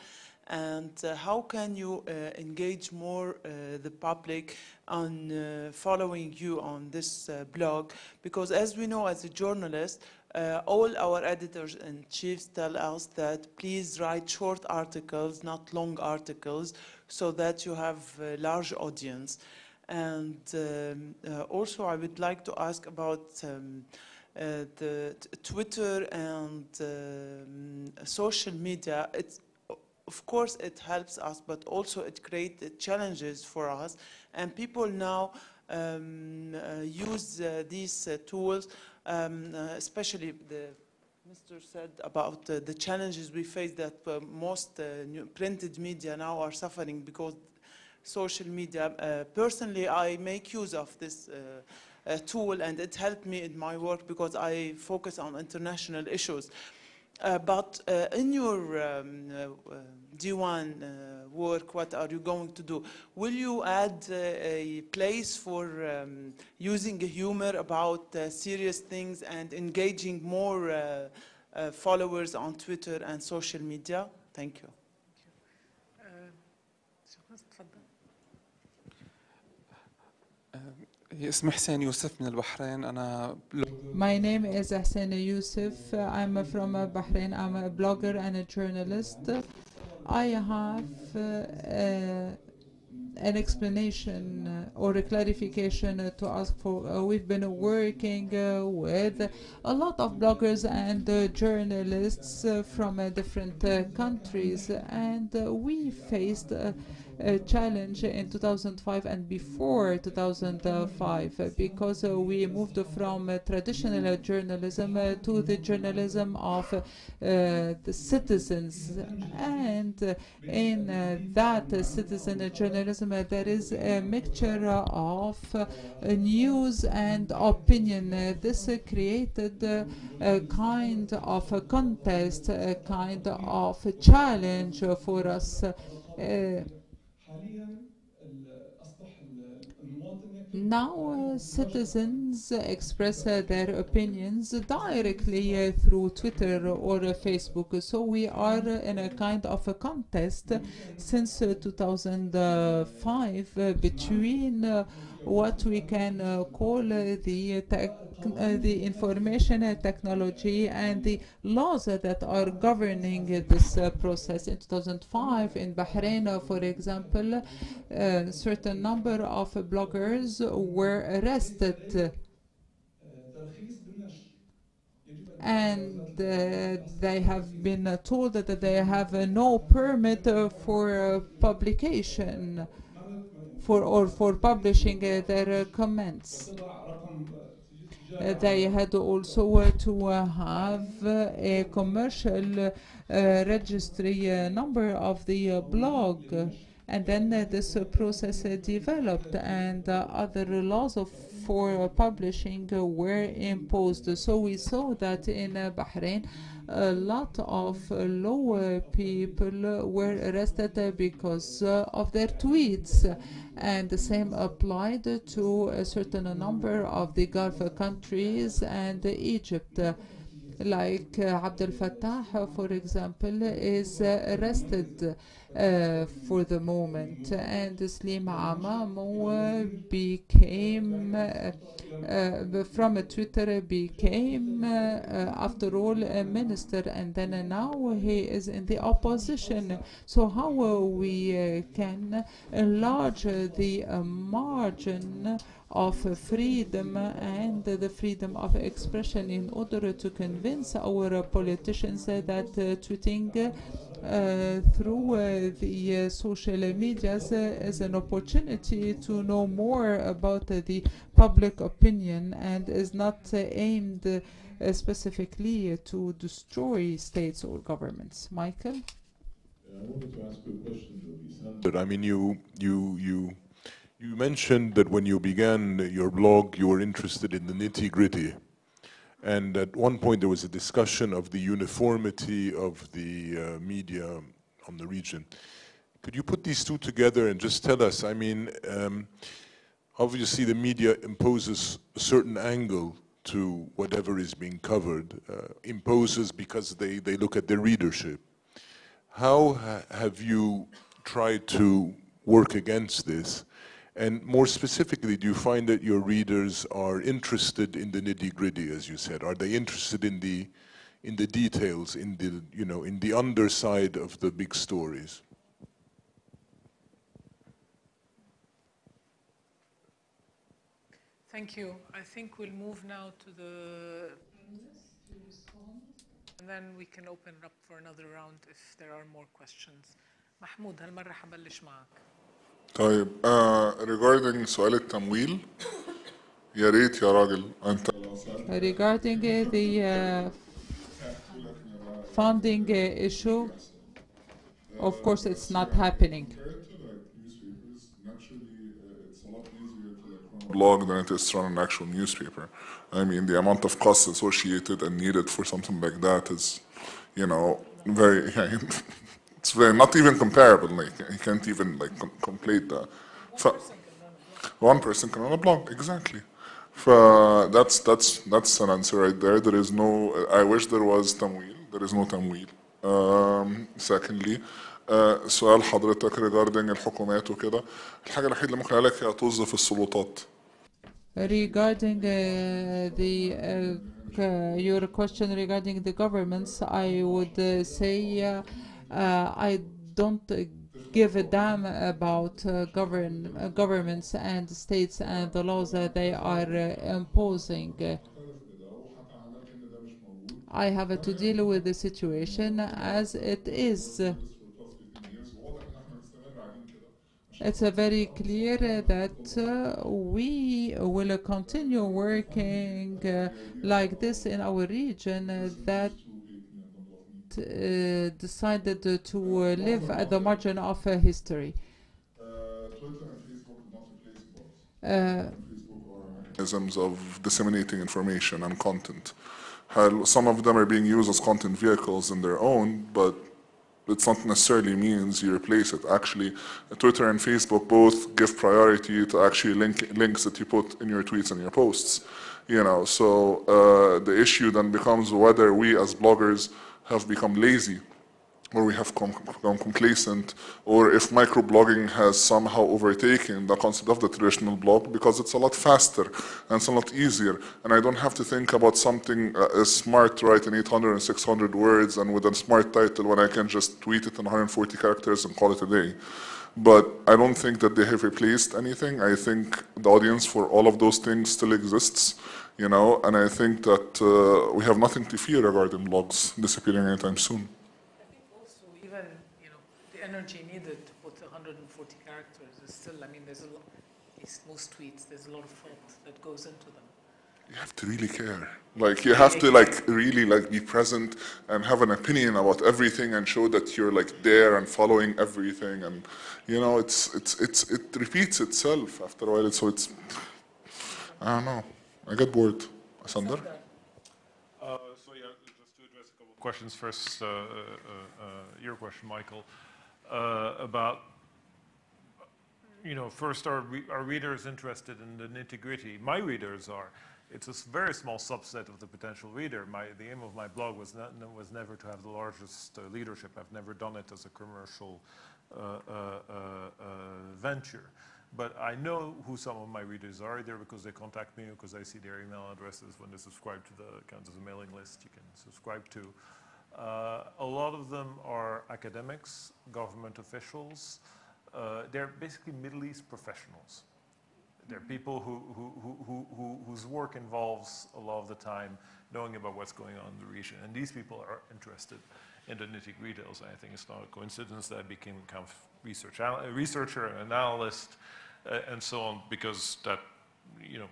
and uh, how can you uh, engage more uh, the public on uh, following you on this uh, blog? Because as we know as a journalist, uh, all our editors and chiefs tell us that please write short articles, not long articles, so that you have a large audience. And um, uh, also, I would like to ask about um, uh, the Twitter and um, social media. It's of course it helps us, but also it creates challenges for us. And people now um, uh, use uh, these uh, tools, um, uh, especially the Mr. said about uh, the challenges we face that uh, most printed media now are suffering because social media. Personally, I make use of this tool and it helped me in my work because I focus on international issues. But in your um, Diwan uh, work, what are you going to do? Will you add uh, a place for um, using humor about uh, serious things and engaging more followers on Twitter and social media? Thank you. My name is Hassan Yusuf. I'm from Bahrain. I'm a blogger and a journalist. I have uh, an explanation uh, or a clarification uh, to ask for. Uh, we've been working uh, with a lot of bloggers and uh, journalists from different countries, and we faced challenge in 2005 and before 2005 uh, because uh, we moved from uh, traditional uh, journalism uh, to the journalism of uh, the citizens. And in that citizen journalism there is a mixture of news and opinion. This created a kind of a contest a kind of a challenge for us uh, now uh, citizens express uh, their opinions directly uh, through Twitter or Facebook. So we are in a kind of a contest since uh, 2005 uh, between uh, what we can uh, call uh, the uh, the information uh, technology and the laws that are governing this uh, process. In 2005, in Bahrain, for example, a certain number of bloggers were arrested and uh, they have been uh, told that they have uh, no permit for publication for or for publishing uh, their uh, comments. Uh, they had also uh, to uh, have uh, a commercial registry number of the blog. and then this process developed and other laws of for publishing were imposed. So we saw that in Bahrain a lot of lower people were arrested because uh, of their tweets and the same applied to a certain number of the Gulf countries and Egypt. Like uh, Abdel Fattah, uh, for example, is arrested uh, for the moment, and Slim Amamou became, uh, uh, from a Twitter, became, uh, after all, a minister, and then now he is in the opposition. So how we can enlarge the margin of freedom and the freedom of expression in order to convince our politicians that uh, tweeting uh, through uh, the uh, social medias uh, is an opportunity to know more about the public opinion and is not aimed specifically to destroy states or governments. Michael? I wanted to ask you a question. I mean, you, you, you, you mentioned that when you began your blog, you were interested in the nitty gritty. And at one point, there was a discussion of the uniformity of the uh, media on the region. Could you put these two together and just tell us? I mean, um, obviously, the media imposes a certain angle to whatever is being covered, uh, imposes because they, they look at their readership. How ha- have you tried to work against this? And more specifically, do you find that your readers are interested in the nitty-gritty, as you said? Are they interested in the in the details, in the you know, in the underside of the big stories? Thank you. I think we'll move now to the, and then we can open it up for another round if there are more questions. محمود هالمرة حبلش معك. طيب آه regarding سؤال التمويل يا ريت يا راجل انت Regarding uh, the uh, funding uh, issue, of course, it's not happening. blog than it is to run an actual newspaper. I mean, the amount of costs associated and needed for something like that is, you know, very, it's very, not even comparable. Like, you can't even, like, com- complete that. So, one person can run a blog, exactly. For, that's, that's, that's an answer right there. There is no, I wish there was Tamwil. There is no Tamwil. Um, secondly uh, سؤال حضرتك regarding الحكومات وكده الحاجة الوحيدة اللي ممكن أقول لك هي توظف السلطات Regarding uh, the uh, c- your question regarding the governments, I would uh, say uh, uh, I don't uh, give a damn about uh, govern uh, governments and states and the laws that they are uh, imposing. Uh, I have to deal with the situation as it is. It's uh, very clear uh, that uh, we will uh, continue working uh, like this in our region uh, that uh, decided uh, to uh, live at the margin of uh, history. Uh, mechanisms of disseminating information and content. Some of them are being used as content vehicles in their own, but it's not necessarily means you replace it. Actually, Twitter and Facebook both give priority to actually link, links that you put in your tweets and your posts. You know, so uh, the issue then becomes whether we as bloggers have become lazy or we have become complacent, or if microblogging has somehow overtaken the concept of the traditional blog because it's a lot faster and it's a lot easier. And I don't have to think about something uh, as smart to write in 800 and 600 words and with a smart title when I can just tweet it in 140 characters and call it a day. But I don't think that they have replaced anything. I think the audience for all of those things still exists, you know, and I think that uh, we have nothing to fear regarding blogs disappearing anytime soon. I think also, even, you know, the energy needed to put 140 characters is still, I mean, there's a lot, it's most tweets, there's a lot of thought that goes into them. You have to really care. Like you have to like really like be present and have an opinion about everything and show that you're like there and following everything and you know it's it's it's it repeats itself after a while. So it's I don't know. I get bored. Sander? Uh, so yeah, just to address a couple of questions first. Uh, uh, uh, your question, Michael, uh, about you know, first, are, re- are readers interested in the nitty gritty? My readers are. It's a very small subset of the potential reader. My, the aim of my blog was, not, was never to have the largest uh, leadership. I've never done it as a commercial uh, uh, uh, uh, venture. But I know who some of my readers are, either because they contact me or because I see their email addresses when they subscribe to the the mailing list you can subscribe to. Uh, a lot of them are academics, government officials. Uh, they're basically Middle East professionals. They're people who, who, who, who, who, whose work involves a lot of the time knowing about what's going on in the region. And these people are interested in the nitty gritties. I think it's not a coincidence that I became kind of research, a researcher, an analyst, uh, and so on, because that, you know,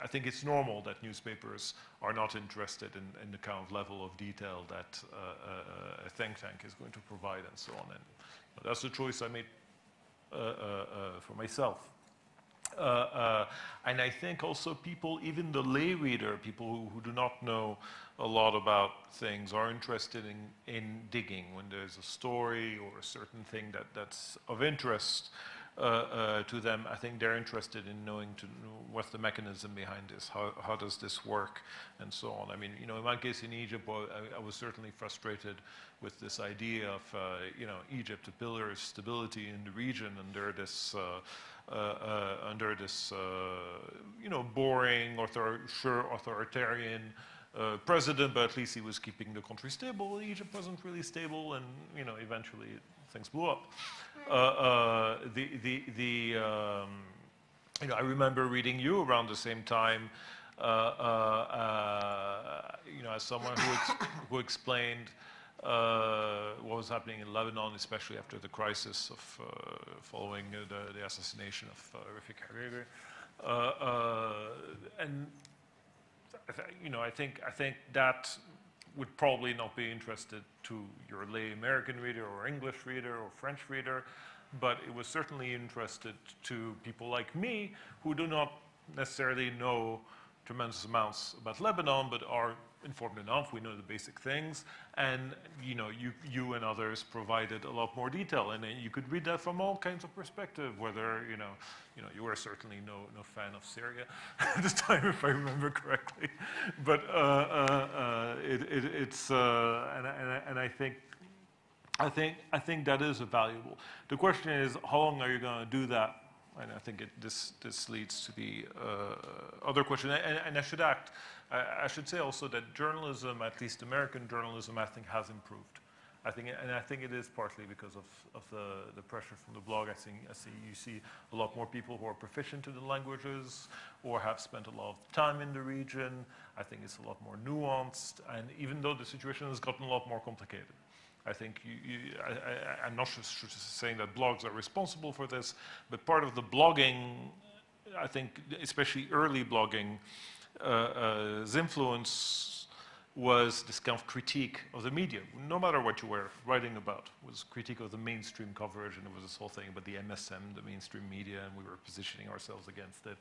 I think it's normal that newspapers are not interested in, in the kind of level of detail that uh, uh, a think tank is going to provide and so on. And that's the choice I made uh, uh, uh, for myself. Uh, uh, and I think also people, even the lay reader, people who, who do not know a lot about things, are interested in, in digging when there's a story or a certain thing that, that's of interest uh, uh, to them. I think they're interested in knowing to know what's the mechanism behind this, how, how does this work, and so on. I mean, you know, in my case in Egypt, well, I, I was certainly frustrated with this idea of, uh, you know, Egypt, a pillar of stability in the region and under this. Uh, uh, under this, uh, you know, boring, author- sure authoritarian president, but at least he was keeping the country stable. Egypt wasn't really stable, and you know, eventually things blew up. The the the um, you know, I remember reading you around the same time. Uh, uh, uh, you know, as someone who ex- who explained what was happening in Lebanon, especially after the crisis of uh, following uh, the, the assassination of uh, Rafik Hariri. Uh, uh, and you know, I think I think that would probably not be interested to your lay American reader or English reader or French reader, but it was certainly interested to people like me who do not necessarily know tremendous amounts about Lebanon, but are informed enough, we know the basic things, and you know, you, you and others provided a lot more detail, and you could read that from all kinds of perspective, whether, you know, you know, you were certainly no, no fan of Syria at the time, if I remember correctly, but uh, uh, uh, it, it, it's, uh, and, I- and, and I think I think, I think that is valuable. The question is, how long are you going to do that? And I think it, this, this leads to the uh, other question. And, and I should act, I, I should say also that journalism, at least American journalism, I think has improved. I think, and I think it is partly because of, of the, the pressure from the blog. I think I see you see a lot more people who are proficient in the languages or have spent a lot of time in the region. I think it's a lot more nuanced, and even though the situation has gotten a lot more complicated. I think you, you, I, I'm not just saying that blogs are responsible for this, but part of the blogging, I think, especially early blogging, uh, uh, influence was this kind of critique of the media, no matter what you were writing about, was critique of the mainstream coverage, and it was this whole thing about the MSM, the mainstream media, and we were positioning ourselves against it,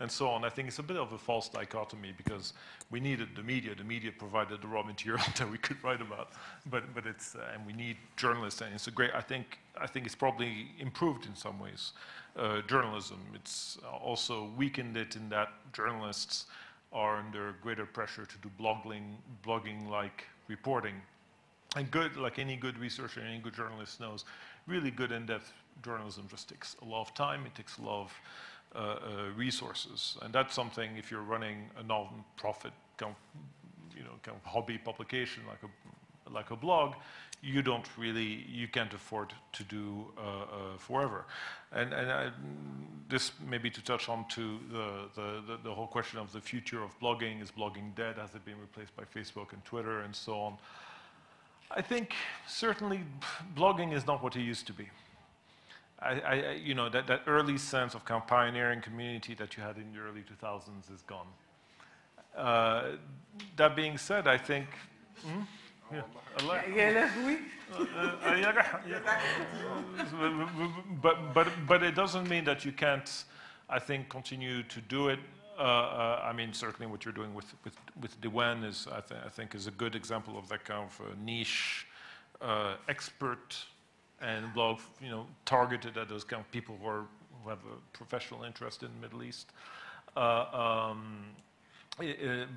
and so on. I think it's a bit of a false dichotomy because we needed the media. The media provided the raw material that we could write about, but but it's uh, and we need journalists, and it's a great. I think I think it's probably improved in some ways. Uh, journalism. It's also weakened it in that journalists are under greater pressure to do blogging, blogging-like reporting. And good, like any good researcher, any good journalist knows, really good in-depth journalism just takes a lot of time. It takes a lot of uh, uh, resources, and that's something if you're running a non-profit, you know, kind of hobby publication like a like a blog, you don't really, you can't afford to do uh, uh, forever. And, and I, this maybe to touch on to the, the, the, whole question of the future of blogging, is blogging dead, has it been replaced by Facebook and Twitter and so on? I think certainly blogging is not what it used to be. I, I, you know, that, that early sense of kind of pioneering community that you had in the early 2000s is gone. Uh, that being said, I think, hmm? Uh, uh, yeah. Yeah. but, but, but it doesn't mean that you can't, I think, continue to do it. Uh, uh, I mean, certainly what you're doing with, with, with Diwan is, I, th I, think, is a good example of that kind of uh, niche uh, expert and blog, you know, targeted at those kind of people who, are, who have a professional interest in the Middle East. Um, it, it,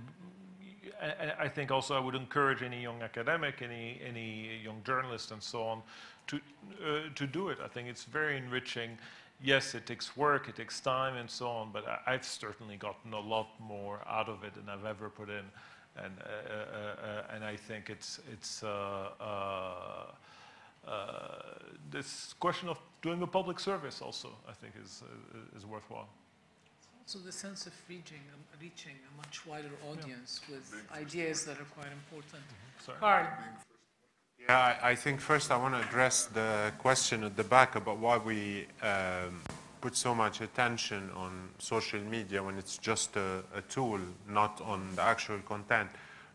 I, I think also I would encourage any young academic, any, any young journalist and so on to, uh, to do it. I think it's very enriching. Yes, it takes work, it takes time and so on, but I, I've certainly gotten a lot more out of it than I've ever put in. And, uh, uh, uh, and I think it's, it's uh, uh, this question of doing a public service also, I think, is, is worthwhile. So the sense of reaching, um, reaching a much wider audience with ideas that are quite important. Sorry. Karl, Yeah, I, I think first I want to address the question at the back about why we um, put so much attention on social media when it's just a, a tool, not on the actual content.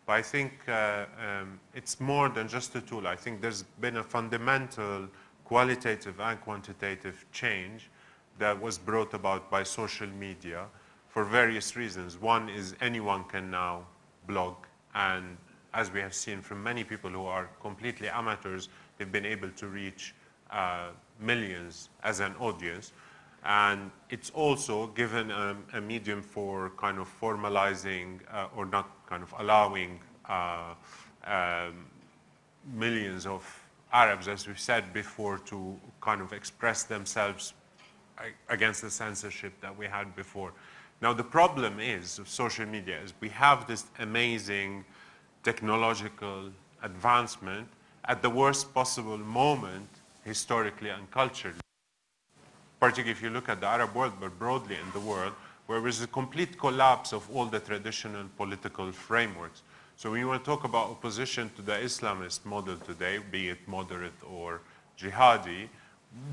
But I think uh, um, it's more than just a tool. I think there's been a fundamental qualitative and quantitative change that was brought about by social media for various reasons. One is anyone can now blog, and as we have seen from many people who are completely amateurs, they've been able to reach uh, millions as an audience. And it's also given a, a medium for kind of formalizing uh, or not kind of allowing uh, um, millions of Arabs, as we've said before, to kind of express themselves against the censorship that we had before. Now, the problem is of social media is we have this amazing technological advancement at the worst possible moment historically and culturally. Particularly if you look at the Arab world, but broadly in the world, where there is a complete collapse of all the traditional political frameworks. So when you want to talk about opposition to the Islamist model today, be it moderate or jihadi,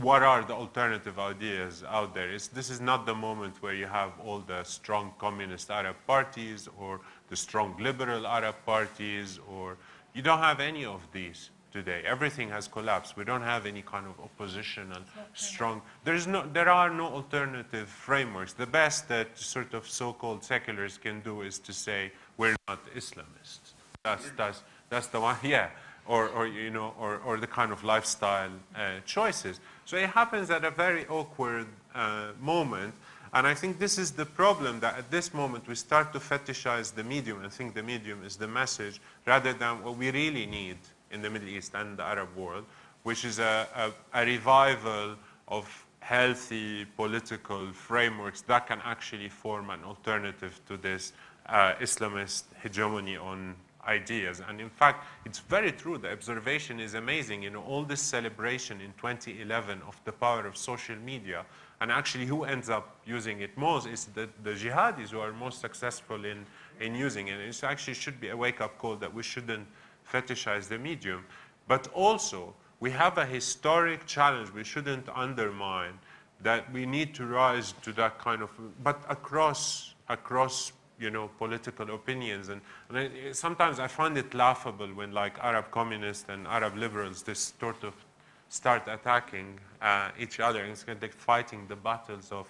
what are the alternative ideas out there? It's, this is not the moment where you have all the strong communist Arab parties or the strong liberal Arab parties, or you don't have any of these today. Everything has collapsed. We don't have any kind of opposition oppositional strong. There's no, there are no alternative frameworks. The best that sort of so-called seculars can do is to say we're not Islamists. That's, that's, that's the one, yeah. Or, or, you know, or, or the kind of lifestyle uh, choices. So it happens at a very awkward uh, moment. And I think this is the problem that at this moment we start to fetishize the medium and think the medium is the message rather than what we really need in the Middle East and the Arab world, which is a, a, a revival of healthy political frameworks that can actually form an alternative to this uh, Islamist hegemony on ideas. And in fact, it's very true. The observation is amazing. You know, all this celebration in 2011 of the power of social media, and actually who ends up using it most is the, the jihadis who are most successful in, in using it. It actually should be a wake-up call that we shouldn't fetishize the medium. But also, we have a historic challenge we shouldn't undermine that we need to rise to that kind of, but across, across you know, political opinions. And, and I, sometimes I find it laughable when like Arab communists and Arab liberals just sort of start attacking uh, each other. And it's of like fighting the battles of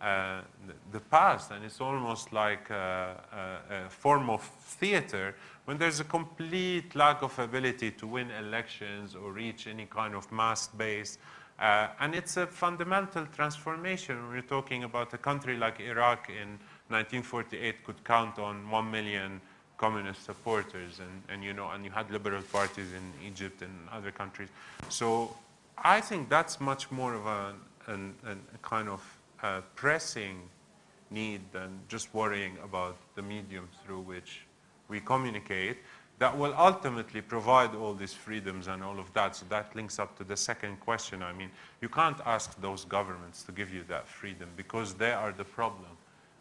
uh, the, the past. And it's almost like a, a, a form of theater when there's a complete lack of ability to win elections or reach any kind of mass base. Uh, and it's a fundamental transformation. We're talking about a country like Iraq in 1948 could count on 1 million communist supporters and, and you know and you had liberal parties in Egypt and other countries so I think that's much more of a, an, an, a kind of uh, pressing need than just worrying about the medium through which we communicate that will ultimately provide all these freedoms and all of that. So that links up to the second question. I mean, you can't ask those governments to give you that freedom because they are the problem.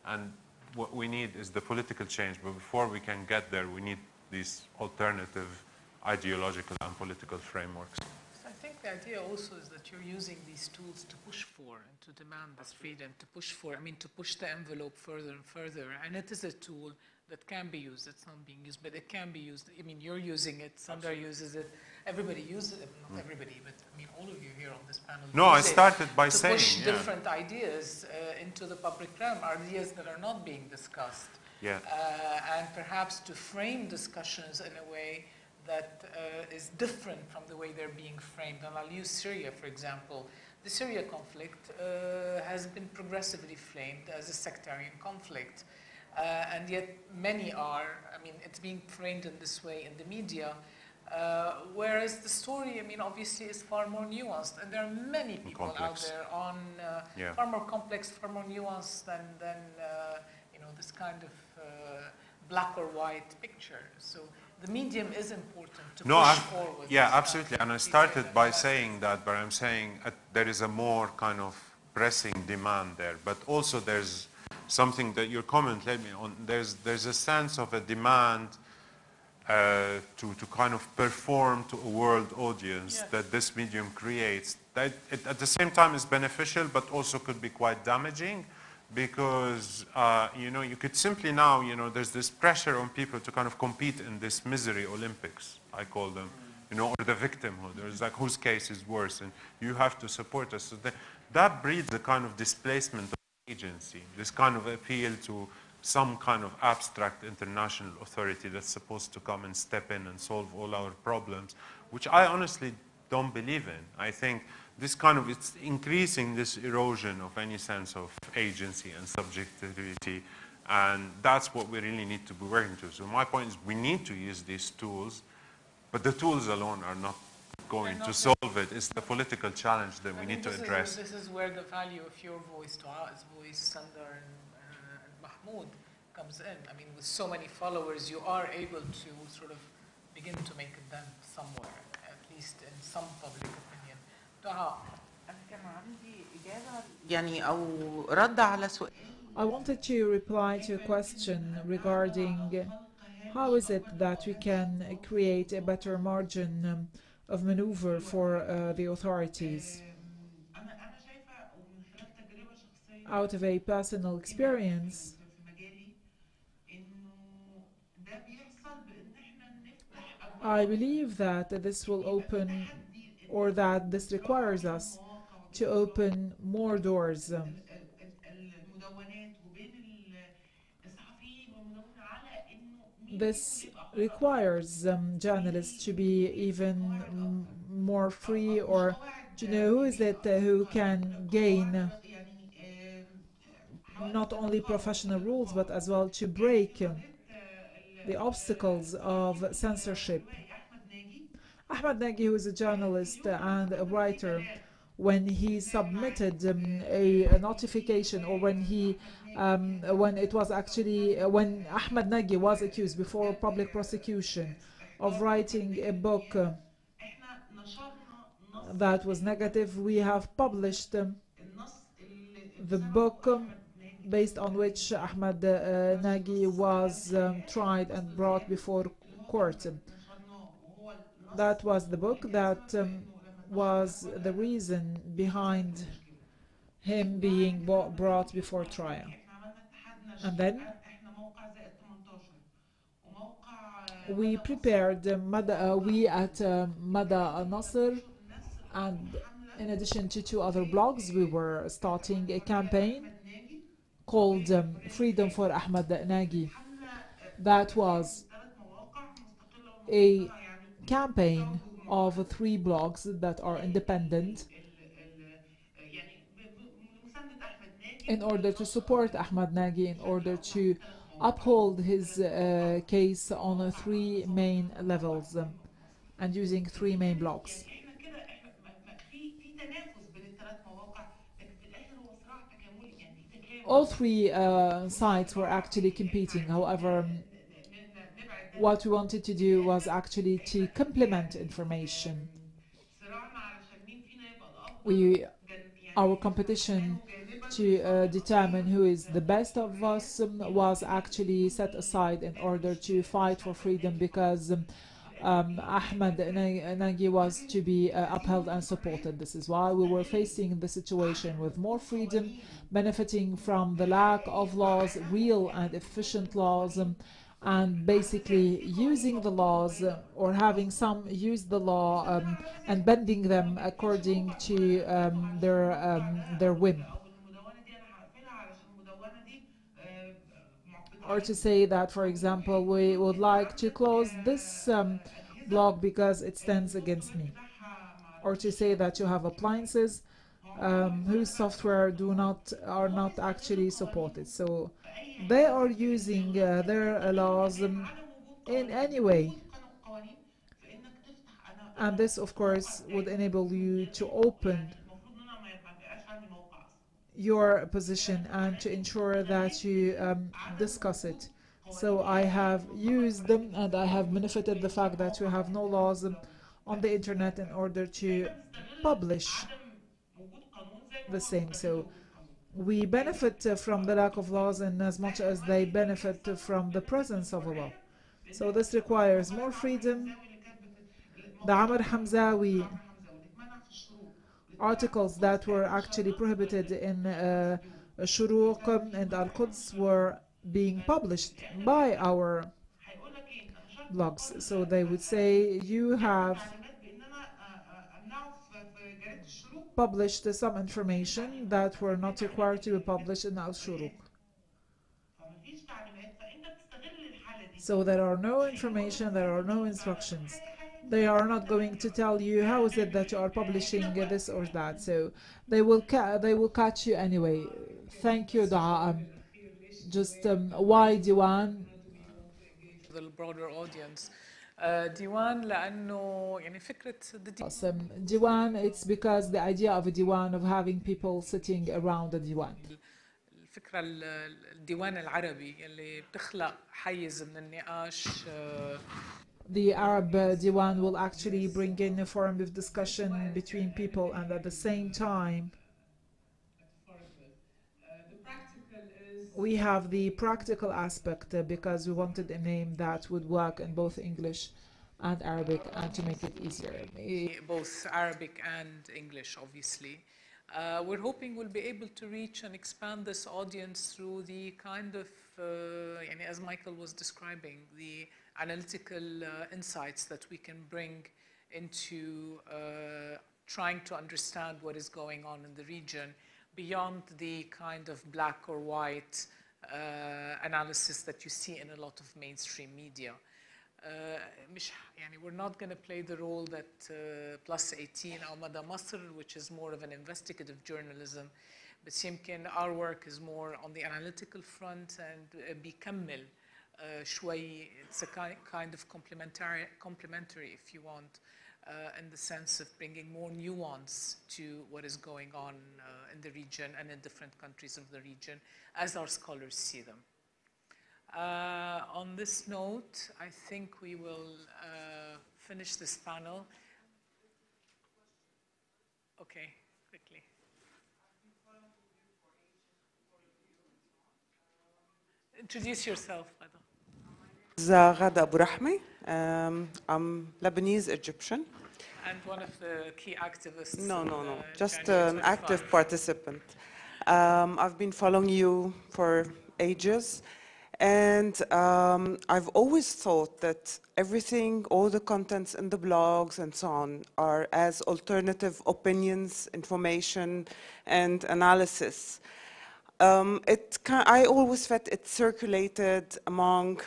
And what we need is the political change. But before we can get there, we need these alternative ideological and political frameworks. I think the idea also is that you're using these tools to push for and to demand this freedom, to push for, I mean, to push the envelope further and further. And it is a tool that can be used. It's not being used, but it can be used. I mean, you're using it, Sundar uses it, everybody uses it, not everybody, but I mean, all of you here on this panel. No, I started by to saying, push yeah. different ideas uh, into the public realm, ideas that are not being discussed. Yeah. Uh, and perhaps to frame discussions in a way that uh, is different from the way they're being framed. And I'll use Syria, for example. The Syria conflict uh, has been progressively framed as a sectarian conflict. Uh, and yet many are, I mean, it's being framed in this way in the media, uh, whereas the story, I mean, obviously is far more nuanced. And there are many people Complex. out there on uh, Yeah. far more complex, far more nuanced than, than uh, you know, this kind of uh, black or white picture. So the medium is important to No, push I'm- forward. yeah, absolutely. And I started by saying that, but I'm saying uh, there is a more kind of pressing demand there. But also there's something that your comment led me on. There's, there's a sense of a demand uh, to, to kind of perform to a world audience that this medium creates. That it, at the same time is beneficial, but also could be quite damaging because, uh, you know, you could simply now, you know, there's this pressure on people to kind of compete in this misery Olympics, I call them, you know, or the victimhood. There's like whose case is worse, and you have to support us. So that, that breeds a kind of displacement agency, this kind of appeal to some kind of abstract international authority that's supposed to come and step in and solve all our problems, which I honestly don't believe in. I think this kind of, it's increasing this erosion of any sense of agency and subjectivity, and that's what we really need to be working to. So my point is we need to use these tools, but the tools alone are not going to solve it. It's the political challenge that we need to address. Is, this is where the value of your voice, Doaa's voice, Sandar and, uh, and Mahmoud comes in. I mean, with so many followers, you are able to sort of begin to make a dent somewhere, at least in some public opinion. Taha. I wanted to reply to a question regarding how is it that we can create a better margin of maneuver for uh, the authorities. Out of a personal experience, I believe that this will open, or that this requires us to open more doors. this requires um, journalists to be even more free or to know who is it uh, who can gain not only professional rules but as well to break the obstacles of censorship. Ahmad Nagy, who is a journalist and a writer, when he submitted um, a, a, notification or when he um, when it was actually uh, when Ahmed Nagy was accused before public prosecution of writing a book uh, that was negative. We have published um, the book um, based on which Ahmed uh, Nagy was um, tried and brought before court. That was the book that um, was the reason behind him being brought before trial. And then we prepared Mada, uh, we at uh, Mada Masr, and in addition to two other blogs, we were starting a campaign called um, Freedom for Ahmed Nagy. That was a campaign of three blogs that are independent in order to support Ahmad Nagy, in order to uphold his uh, case on three main levels um, and using three main blocks. All three uh, sites were actually competing, however, what we wanted to do was actually to complement information. We, our competition to uh, determine who is the best of us um, was actually set aside in order to fight for freedom because um, um, Ahmed was to be uh, upheld and supported. This is why we were facing the situation with more freedom, benefiting from the lack of laws, real and efficient laws, um, and basically using the laws uh, or having some use the law um, and bending them according to um, their um, their whim. Or to say that, for example, we would like to close this um, blog because it stands against me. Or to say that you have appliances um, whose software do not are not actually supported. So they are using uh, their laws um, in any way. And this, of course, would enable you to open your position and to ensure that you um, discuss it. So I have used them and I have benefited the fact that we have no laws um, on the internet in order to publish the same. So we benefit uh, from the lack of laws in as much as they benefit from the presence of a law. So this requires more freedom. The Amr Hamzawi articles that were actually prohibited in uh, Shuruq and Al-Quds were being published by our blogs. So they would say, you have published some information that were not required to be published in Al-Shuruq. So there are no information, there are no instructions. They are not going to tell you how is it that you are publishing this or that. So they will they will catch you anyway. Thank you, Doaa. just um, why Diwan? The broader audience. ديوان لانه يعني فكره awesome. diwan it's because the idea of a diwan of having people sitting around the diwan الفكره الديوان العربي اللي بتخلق حيز من النقاش the Arab uh, Diwan will actually bring in a forum of discussion between people and at the same time we have the practical aspect uh, because we wanted a name that would work in both English and Arabic and to make it easier. Both Arabic and English, obviously. Uh, we're hoping we'll be able to reach and expand this audience through the kind of, uh, as Michael was describing, the analytical uh, insights that we can bring into uh, trying to understand what is going on in the region beyond the kind of black or white uh, analysis that you see in a lot of mainstream media. Uh, مش يعني we're not going to play the role that uh, plus 18 أو مدى مصر which is more of an investigative journalism بس يمكن our work is more on the analytical front and uh, بيكمل uh, شوي it's a ki- kind of complementary complementary if you want uh, in the sense of bringing more nuance to what is going on uh, in the region and in different countries of the region as our scholars see them. Uh, on this note, I think we will uh, finish this panel. Okay, quickly. Introduce yourself, the way. Abu Rahmi. Um, I'm Lebanese Egyptian. And one of the key activists. No, no, no. Just an 25. active participant. Um, I've been following you for ages. And um, I've always thought that everything, all the contents in the blogs and so on, are as alternative opinions, information, and analysis. Um, it I always felt it circulated among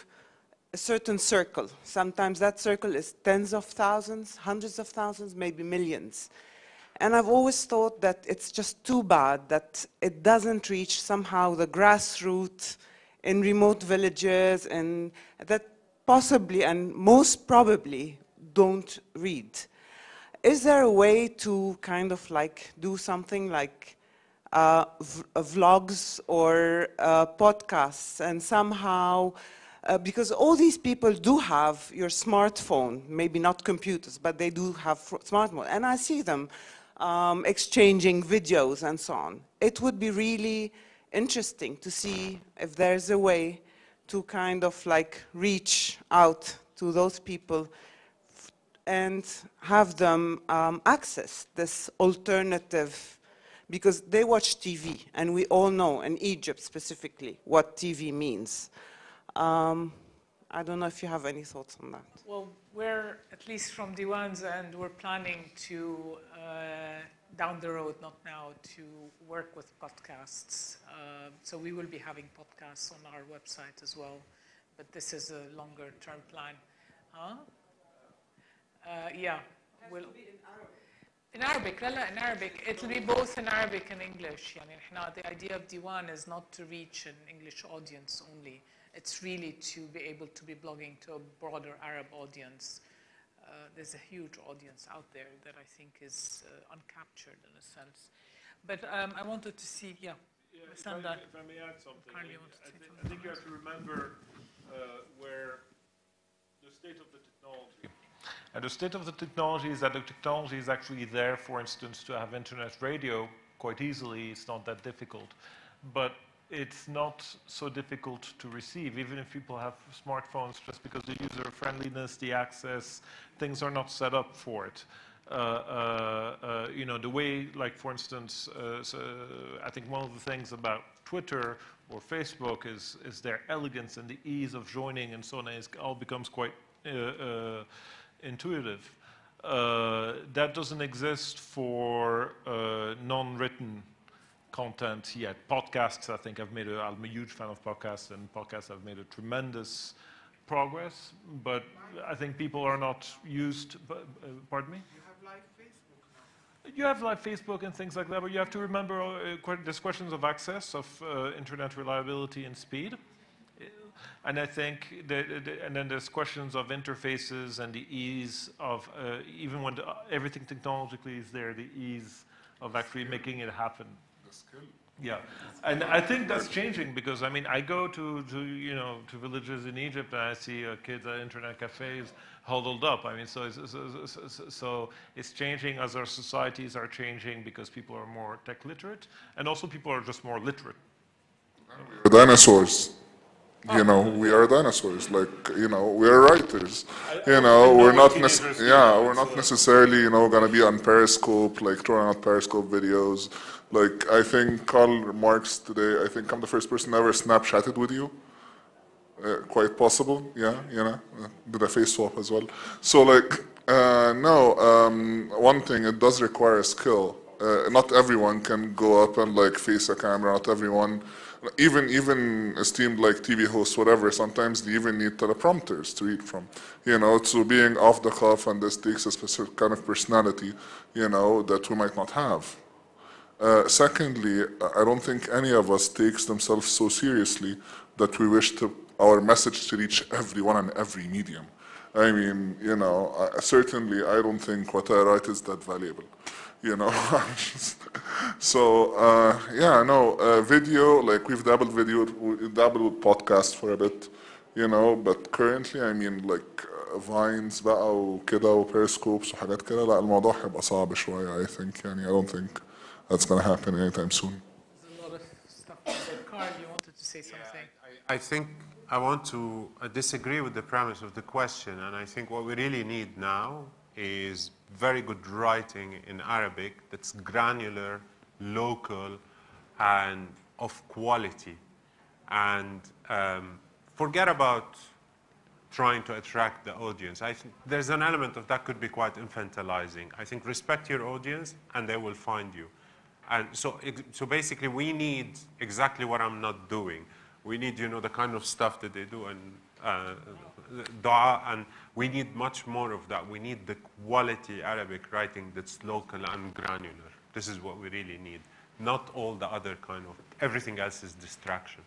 a certain circle. Sometimes that circle is tens of thousands, hundreds of thousands, maybe millions. And I've always thought that it's just too bad that it doesn't reach somehow the grassroots in remote villages and that possibly and most probably don't read. Is there a way to kind of like do something like uh, vlogs or uh, podcasts and somehow uh, because all these people do have your smartphone, maybe not computers, but they do have smartphone, and I see them um, exchanging videos and so on. It would be really interesting to see if there's a way to kind of like reach out to those people and have them um, access this alternative because they watch TV, and we all know in Egypt specifically what TV means. Um, I don't know if you have any thoughts on that. Well, we're, at least from Diwan's end, we're planning to, uh, down the road, not now, to work with podcasts. Uh, So we will be having podcasts on our website as well, but this is a longer term plan. Huh? Uh, Yeah, we'll. In Arabic, لا لا, in Arabic. It'll be both in Arabic and English. يعني إحنا, the idea of Diwan is not to reach an English audience only. it's really to be able to be blogging to a broader Arab audience. Uh, there's a huge audience out there that I think is uh, uncaptured in a sense. But um, I wanted to see, yeah, Yeah, if I, that. if I may add something, Carly I, I say think, I think you have to remember uh, where the state of the technology. And the state of the technology is that the technology is actually there, for instance, to have internet radio quite easily. It's not that difficult. But it's not so difficult to receive, even if people have smartphones, just because the user friendliness, the access, things are not set up for it. Uh, uh, uh, you know, the way, like for instance, uh, so I think one of the things about Twitter or Facebook is, is their elegance and the ease of joining and so on. It all becomes quite uh, uh, intuitive. Uh, that doesn't exist for uh, non-written content yet. Podcasts, I think I've made a, I'm a huge fan of podcasts, and podcasts have made a tremendous progress, but I think people are not used, uh, pardon me? You have live Facebook now. You have like Facebook and things like that, but you have to remember uh, there's questions of access, of uh, internet reliability and speed. And I think, that, and then there's questions of interfaces and the ease of, uh, even when the, everything technologically is there, the ease of actually making it happen. The skill. Yeah, and I think that's changing because I mean I go to, to you know to villages in Egypt and I see uh, kids at internet cafes huddled up. I mean, so it's, so, so, so, so it's changing as our societies are changing because people are more tech literate and also people are just more literate. We're dinosaurs. You know, we are dinosaurs. Like, you know, we are writers. You know, we're not nec- yeah, we're not necessarily, you know, gonna be on Periscope, like throwing out Periscope videos. Like, I think Karl Marx today, I think I'm the first person ever Snapchatted with you. Uh, quite possible, yeah, you know, uh, did a face swap as well. So like, uh, no, um, one thing, it does require a skill. Uh, not everyone can go up and like face a camera, not everyone even even esteemed like TV hosts, whatever. Sometimes they even need teleprompters to read from. You know, so being off the cuff and this takes a specific kind of personality, you know, that we might not have. Uh, secondly, I don't think any of us takes themselves so seriously that we wish to our message to reach everyone and every medium. I mean, you know, certainly I don't think what I write is that valuable You know, so uh, yeah, no, uh, video like we've dabbled video, we dabbled with podcast for a bit, you know, but currently I mean like فاينز بقى وكده وبيرسكوبس وحاجات كده لا الموضوع هيبقى صعب شوية I think يعني I don't think that's gonna happen anytime soon. There's a lot of stuff. But Carl, you wanted to say something. I think I want to uh, disagree with the premise of the question, and I think what we really need now is very good writing in Arabic that's granular, local, and of quality. And um, forget about trying to attract the audience. I think there's an element of that could be quite infantilizing. I think respect your audience, and they will find you. And so, so basically, we need exactly what I'm not doing. We need, you know, the kind of stuff that they do and uh, Doaa, and we need much more of that. We need the quality Arabic writing that's local and granular. This is what we really need. Not all the other kind of, everything else is distraction.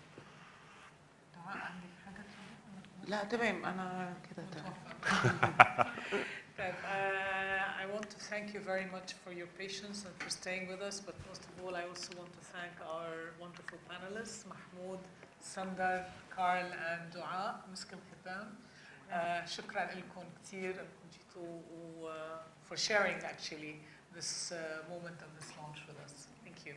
لا انا كده I want to thank you very much for your patience and for staying with us but most of all I also want to thank our wonderful panelists Mahmoud, Sandar, Karl and Doaa, Miss Khidam. Uh, شكرا لكم uh, for sharing actually this uh, moment of this launch with us. Thank you.